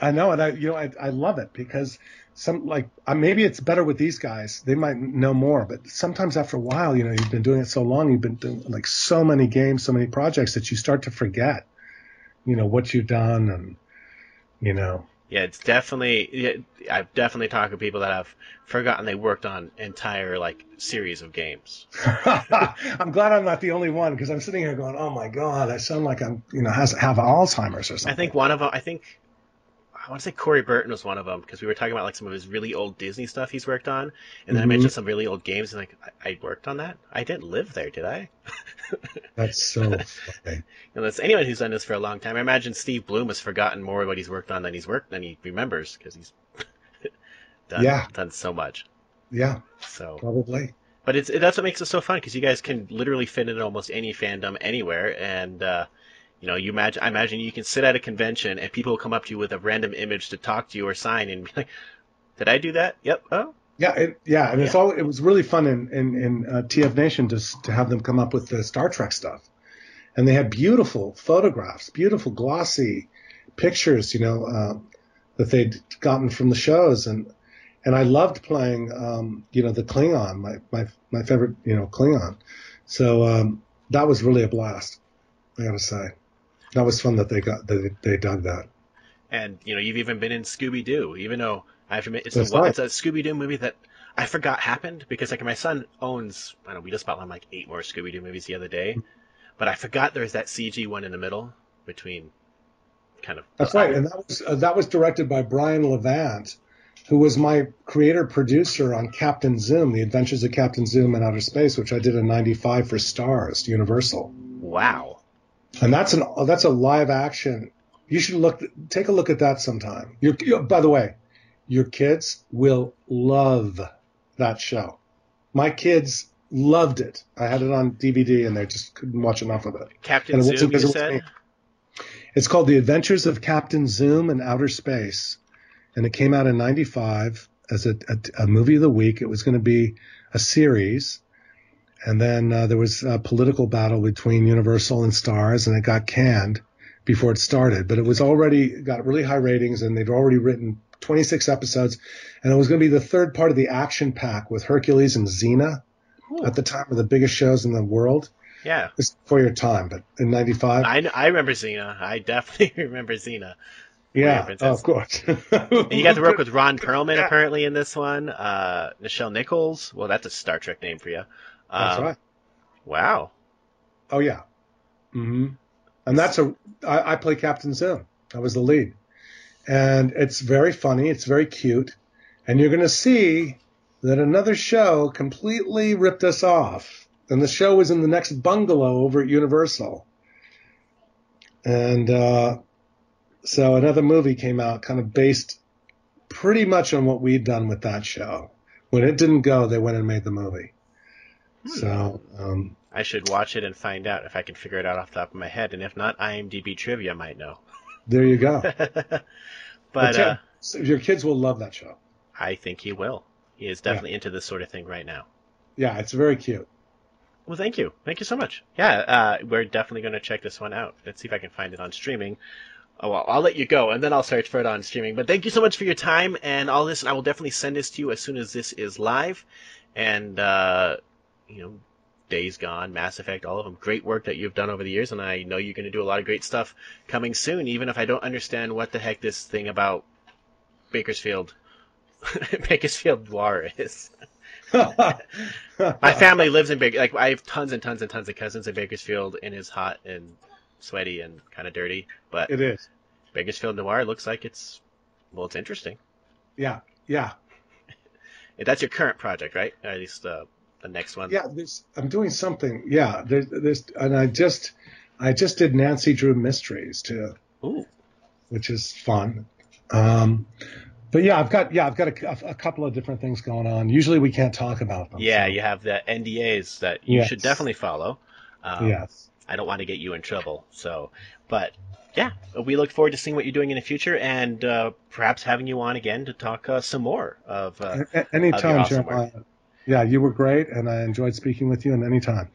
Speaker 3: I know, and I you know I, I love it because some like uh, maybe it's better with these guys. They might know more, but sometimes after a while, you know, you've been doing it so long, you've been doing like so many games, so many projects that you start to forget, you know, what you've done and you know
Speaker 1: yeah, it's definitely. I've definitely talked to people that have forgotten they worked on entire like series of games.
Speaker 3: I'm glad I'm not the only one because I'm sitting here going, "Oh my god, I sound like I'm you know has have Alzheimer's or something."
Speaker 1: I think one of them. I think I want to say Corey Burton was one of them because we were talking about like some of his really old Disney stuff he's worked on, and then mm-hmm. I mentioned some really old games, and like I, I, worked on that. I didn't live there, did I?
Speaker 3: That's so funny.
Speaker 1: Unless anyone who's done this for a long time, I imagine Steve Blum has forgotten more of what he's worked on than he's worked than he remembers because he's done yeah. done so much.
Speaker 3: Yeah.
Speaker 1: So
Speaker 3: probably.
Speaker 1: But it's it, that's what makes it so fun because you guys can literally fit in almost any fandom anywhere, and uh, you know, you imagine, I imagine you can sit at a convention and people will come up to you with a random image to talk to you or sign and be like, did I do that? Yep. Oh.
Speaker 3: Yeah, it, yeah, and yeah. it's all. It was really fun in in, in uh, TF Nation to to have them come up with the Star Trek stuff, and they had beautiful photographs, beautiful glossy pictures, you know, uh, that they'd gotten from the shows, and and I loved playing, um, you know, the Klingon, my my my favorite, you know, Klingon. So um, that was really a blast. I gotta say that was fun that they got they they dug that.
Speaker 1: And you know, you've even been in Scooby Doo, even though I have to admit it's a right. it's a Scooby Doo movie that I forgot happened because like my son owns I don't know we just bought like eight more Scooby Doo movies the other day, but I forgot there's that CG one in the middle between kind of.
Speaker 3: That's right, and that was uh, that was directed by Brian Levant, who was my creator producer on Captain Zoom, The Adventures of Captain Zoom in Outer Space, which I did in '95 for Stars Universal.
Speaker 1: Wow
Speaker 3: and that's an that's a live action You should look, take a look at that sometime. Your, your- by the way, your kids will love that show. My kids loved it. I had it on DVD and they just couldn't watch enough of it.
Speaker 1: Captain
Speaker 3: it
Speaker 1: Zoom, you
Speaker 3: because it was
Speaker 1: said?
Speaker 3: It's called The Adventures of Captain Zoom in Outer Space, and it came out in '95 as a, a, a movie of the week. It was going to be a series, and then uh, there was a political battle between Universal and Stars, and it got canned before it started. But it was already got really high ratings, and they'd already written 26 episodes, and it was going to be the third part of the action pack with Hercules and Xena
Speaker 1: Ooh,
Speaker 3: at the time of the biggest shows in the world.
Speaker 1: yeah.
Speaker 3: Is before your time, but in '95.
Speaker 1: I, I remember Xena. I definitely remember Xena.
Speaker 3: Yeah, oh, of course.
Speaker 1: And you got to work with Ron Perlman
Speaker 3: Yeah.
Speaker 1: apparently in this one. Uh, Nichelle Nichols. Well, that's a Star Trek name for you.
Speaker 3: That's
Speaker 1: Um,
Speaker 3: right.
Speaker 1: Wow.
Speaker 3: Oh yeah. hmm And that's a. I, I play Captain Zoom. I was the lead, and it's very funny. It's very cute, and you're going to see that another show completely ripped us off, and the show was in the next bungalow over at Universal, and uh, so another movie came out, kind of based pretty much on what we'd done with that show. When it didn't go, they went and made the movie. So um,
Speaker 1: I should watch it and find out if I can figure it out off the top of my head, and if not, IMDb trivia might know.
Speaker 3: there you go.
Speaker 1: but
Speaker 3: But
Speaker 1: uh,
Speaker 3: so your kids will love that show.
Speaker 1: I think he will. He is definitely into this sort of thing right now.
Speaker 3: Yeah, it's very cute.
Speaker 1: Well, thank you. Thank you so much. Yeah, uh, we're definitely going to check this one out. Let's see if I can find it on streaming. Oh, well, I'll let you go, and then I'll search for it on streaming. But thank you so much for your time and all this, and I will definitely send this to you as soon as this is live. And, uh, you know, Days Gone, Mass Effect, all of them. Great work that you've done over the years, and I know you're going to do a lot of great stuff coming soon, even if I don't understand what the heck this thing about Bakersfield, Bakersfield Noir is. My family lives in Baker. Like I have tons and tons and tons of cousins in Bakersfield, and it's hot and sweaty and kind of dirty. But
Speaker 3: It is.
Speaker 1: Bakersfield Noir looks like it's well, it's interesting.
Speaker 3: Yeah, yeah,
Speaker 1: That's your current project, right? Or at least uh, the next one.
Speaker 3: yeah. There's, I'm doing something. Yeah, there's, there's, and I just, I just did Nancy Drew Mysteries too,
Speaker 1: Ooh.
Speaker 3: which is fun. Um, but yeah, I've got, yeah, I've got a, a couple of different things going on. Usually we can't talk about them.
Speaker 1: Yeah,
Speaker 3: so-
Speaker 1: you have the NDAs that you
Speaker 3: Yes.
Speaker 1: should definitely follow. Um,
Speaker 3: yes.
Speaker 1: I don't want to get you in trouble. So, but yeah, we look forward to seeing what you're doing in the future, and uh, perhaps having you on again to talk uh, some more of. Uh,
Speaker 3: anytime,
Speaker 1: awesome
Speaker 3: Jeremiah. Yeah, you were great, and I enjoyed speaking with you. And anytime.